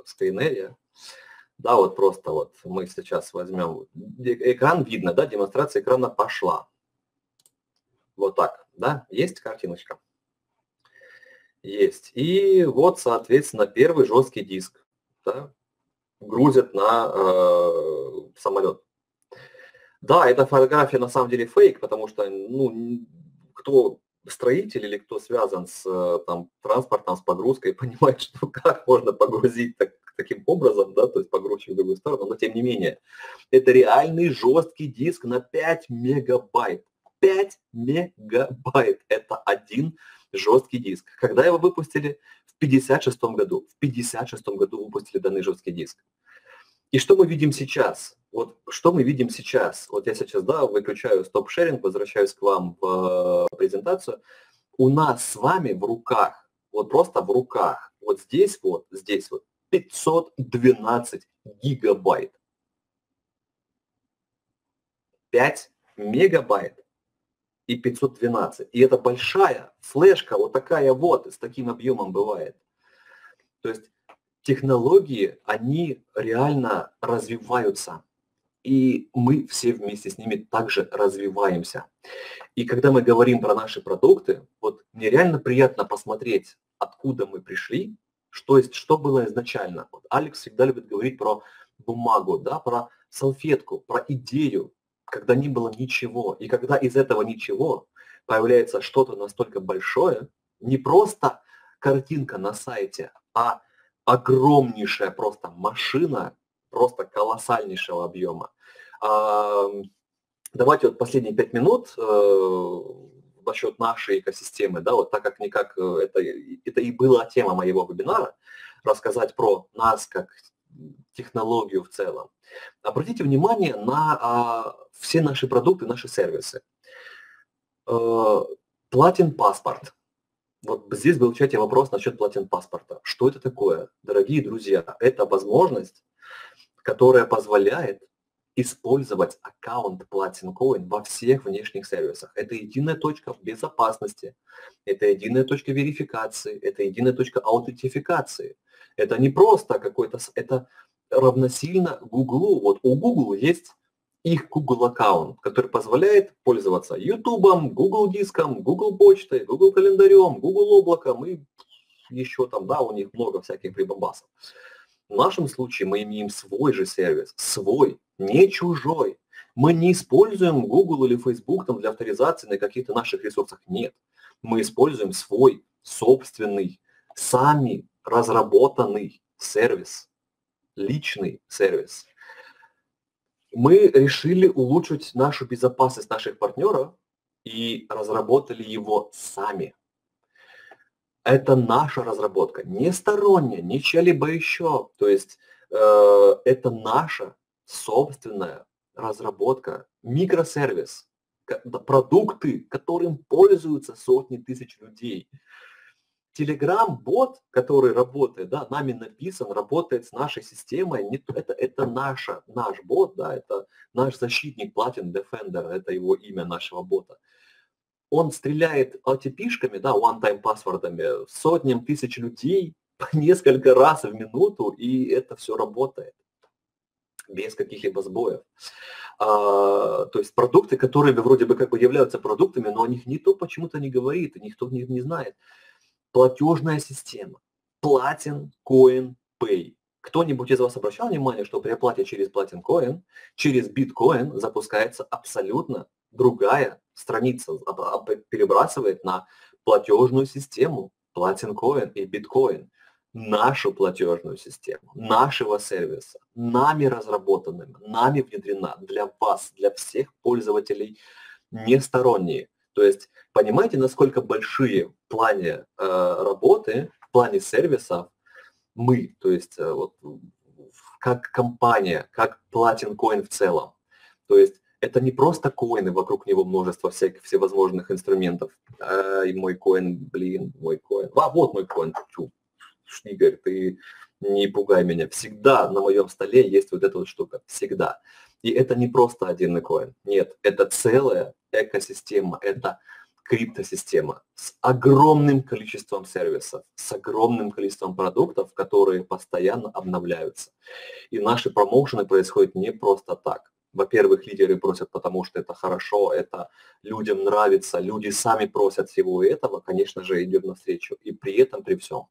скринерия. Да, вот просто вот мы сейчас возьмем, экран видно, да, демонстрация экрана пошла. Вот так, да, есть картиночка? Есть. И вот, соответственно, первый жесткий диск, да, грузят на э, самолет. Да, эта фотография на самом деле фейк, потому что, ну, кто строитель или кто связан с э, там, транспортом, с погрузкой, понимает, что как можно погрузить так, таким образом, да, то есть погрузчик в другую сторону, но тем не менее, это реальный жесткий диск на 5 мегабайт. 5 мегабайт. Это один жесткий диск. Когда его выпустили? В 56 году. В 56 году выпустили данный жесткий диск. И что мы видим сейчас? Вот что мы видим сейчас? Вот я сейчас, да, выключаю стоп-шеринг, возвращаюсь к вам в э, презентацию. У нас с вами в руках, вот просто в руках, вот здесь вот, здесь вот, 512 гигабайт. 5 мегабайт и 512. И это большая флешка, вот такая вот, с таким объемом бывает. То есть технологии, они реально развиваются. И мы все вместе с ними также развиваемся. И когда мы говорим про наши продукты, вот мне реально приятно посмотреть, откуда мы пришли, что, есть, что было изначально. Вот Алекс всегда любит говорить про бумагу, да, про салфетку, про идею, когда не было ничего. И когда из этого ничего появляется что-то настолько большое, не просто картинка на сайте, а огромнейшая просто машина, просто колоссальнейшего объема. Давайте вот последние пять минут э, насчет нашей экосистемы, да, вот так как никак э, это, это и была тема моего вебинара, рассказать про нас как технологию в целом. Обратите внимание на а, все наши продукты, наши сервисы. Платин паспорт. Вот здесь был в чате вопрос насчет платин паспорта. Что это такое? Дорогие друзья, это возможность, которая позволяет использовать аккаунт Platin Coin во всех внешних сервисах. Это единая точка безопасности, это единая точка верификации, это единая точка аутентификации. Это не просто какой-то, это равносильно Google. Вот у Google есть их Google аккаунт, который позволяет пользоваться YouTube, Google диском, Google почтой, Google календарем, Google облаком и еще там, да, у них много всяких прибамбасов. В нашем случае мы имеем свой же сервис, свой, не чужой. Мы не используем Google или Facebook там, для авторизации на каких-то наших ресурсах. Нет. Мы используем свой собственный, сами разработанный сервис, личный сервис. Мы решили улучшить нашу безопасность наших партнеров и разработали его сами. Это наша разработка, не сторонняя, не чья-либо еще. То есть э, это наша собственная разработка, микросервис, продукты, которым пользуются сотни тысяч людей. Telegram-бот, который работает, да, нами написан, работает с нашей системой, не, это, это наша, наш бот, да, это наш защитник Platin Defender, это его имя нашего бота он стреляет OTP-шками, да, one-time паспортами, сотням тысяч людей по несколько раз в минуту, и это все работает без каких-либо сбоев. А, то есть продукты, которые вроде бы как бы являются продуктами, но о них никто почему-то не говорит, и никто не, не знает. Платежная система. Platin Coin Pay. Кто-нибудь из вас обращал внимание, что при оплате через Platin Coin, через Bitcoin запускается абсолютно другая страница, перебрасывает на платежную систему Platin Coin и Bitcoin, нашу платежную систему, нашего сервиса, нами разработанным, нами внедрена для вас, для всех пользователей не сторонние. То есть понимаете, насколько большие в плане э, работы, в плане сервисов мы, то есть э, вот, как компания, как Platin Coin в целом. То есть это не просто коины, вокруг него множество всяких всевозможных инструментов. А, и мой коин, блин, мой коин. А, вот мой коин. Чу. Игорь, ты не пугай меня. Всегда на моем столе есть вот эта вот штука. Всегда. И это не просто один коин. Нет, это целая экосистема. Это криптосистема с огромным количеством сервисов, с огромным количеством продуктов, которые постоянно обновляются. И наши промоушены происходят не просто так. Во-первых, лидеры просят, потому что это хорошо, это людям нравится, люди сами просят всего этого, конечно же, идем навстречу. И при этом, при всем,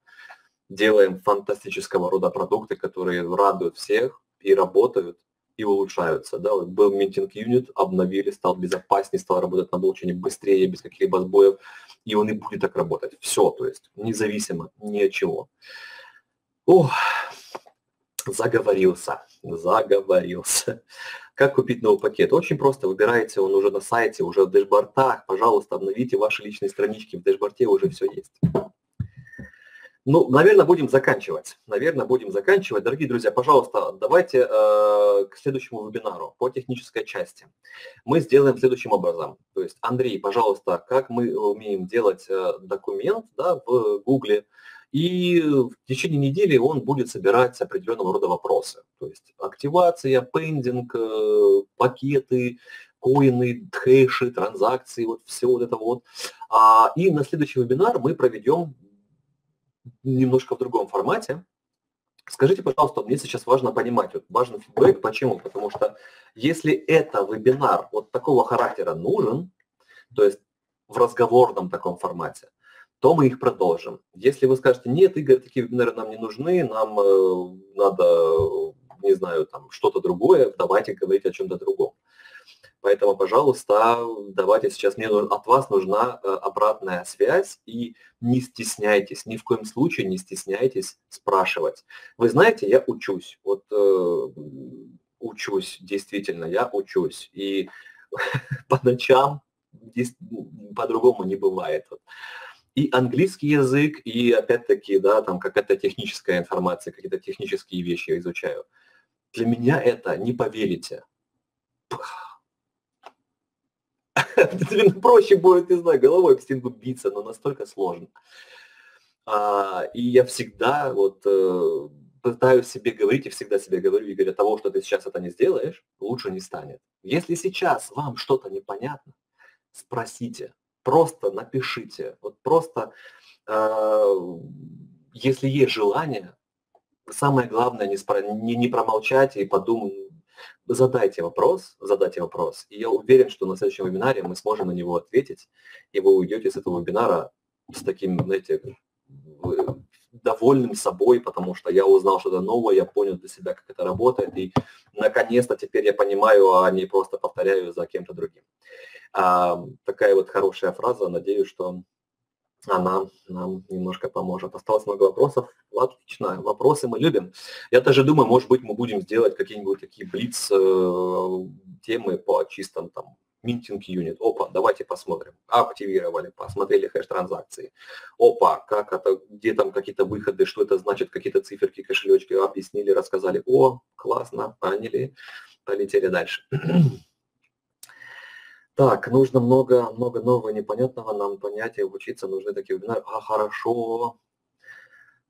делаем фантастического рода продукты, которые радуют всех и работают, и улучшаются. Да? Вот был минтинг юнит, обновили, стал безопаснее, стал работать на блокчейне быстрее, без каких-либо сбоев, и он и будет так работать. Все, то есть независимо ни от чего. Ох, заговорился, заговорился. Как купить новый пакет? Очень просто, выбираете он уже на сайте, уже в дэшбортах, пожалуйста, обновите ваши личные странички, в дэшборте уже все есть. Ну, наверное, будем заканчивать. Наверное, будем заканчивать. Дорогие друзья, пожалуйста, давайте э, к следующему вебинару по технической части. Мы сделаем следующим образом. То есть, Андрей, пожалуйста, как мы умеем делать э, документ да, в Гугле, и в течение недели он будет собирать определенного рода вопросы. То есть активация, пендинг, э, пакеты, коины, хэши, транзакции, вот все вот это вот. А, и на следующий вебинар мы проведем немножко в другом формате. Скажите, пожалуйста, мне сейчас важно понимать, вот важен фидбэк, почему? Потому что если это вебинар вот такого характера нужен, то есть в разговорном таком формате, то мы их продолжим. Если вы скажете, нет, Игорь, такие вебинары нам не нужны, нам э, надо, не знаю, там что-то другое, давайте говорить о чем-то другом. Поэтому, пожалуйста, давайте сейчас мне от вас нужна э, обратная связь и не стесняйтесь, ни в коем случае не стесняйтесь спрашивать. Вы знаете, я учусь, вот э, учусь, действительно, я учусь. И по ночам по-другому не бывает. И английский язык, и опять-таки, да, там какая-то техническая информация, какие-то технические вещи я изучаю. Для меня это, не поверите, проще будет, не знаю, головой об стенку биться, но настолько сложно. А, и я всегда вот э, пытаюсь себе говорить и всегда себе говорю, Игорь, от того, что ты сейчас это не сделаешь, лучше не станет. Если сейчас вам что-то непонятно, спросите, просто напишите, вот просто, э, если есть желание, самое главное не, спро- не, не промолчать и подумать, задайте вопрос, задайте вопрос, и я уверен, что на следующем вебинаре мы сможем на него ответить, и вы уйдете с этого вебинара с таким, знаете, довольным собой, потому что я узнал что-то новое, я понял для себя, как это работает, и наконец-то теперь я понимаю, а не просто повторяю за кем-то другим. Такая вот хорошая фраза, надеюсь, что она нам немножко поможет. Осталось много вопросов. Отлично, вопросы мы любим. Я даже думаю, может быть, мы будем сделать какие-нибудь такие блиц э, темы по чистым там минтинг юнит. Опа, давайте посмотрим. Активировали, посмотрели хэш транзакции. Опа, как это, где там какие-то выходы, что это значит, какие-то циферки, кошелечки, объяснили, рассказали. О, классно, поняли, полетели дальше. Так, нужно много, много нового непонятного нам понятия, учиться нужны такие вебинары. А, хорошо,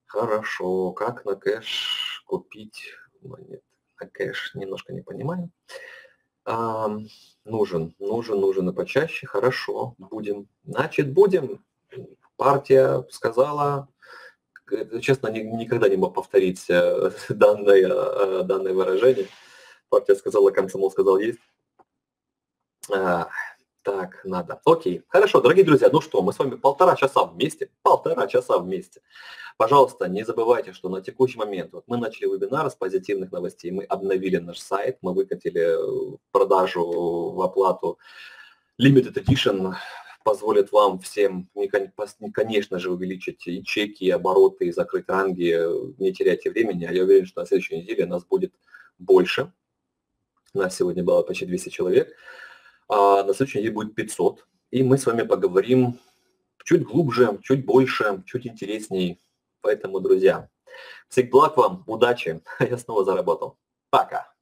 хорошо. Как на кэш купить монет? На кэш немножко не понимаю. А, нужен, нужен, нужен и почаще. Хорошо, будем. Значит, будем. Партия сказала, честно, никогда не мог повторить э, данное, э, данное выражение. Партия сказала, комсомол сказал, есть. А, так, надо. Окей, хорошо, дорогие друзья, ну что, мы с вами полтора часа вместе, полтора часа вместе. Пожалуйста, не забывайте, что на текущий момент, вот мы начали вебинар с позитивных новостей, мы обновили наш сайт, мы выкатили в продажу, в оплату Limited Edition, позволит вам всем, конечно же, увеличить и чеки, и обороты, и закрыть ранги, не теряйте времени, а я уверен, что на следующей неделе нас будет больше. У нас сегодня было почти 200 человек. А на следующей неделе будет 500. и мы с вами поговорим чуть глубже, чуть больше, чуть интересней. Поэтому, друзья, всех благ вам, удачи, я снова заработал. Пока!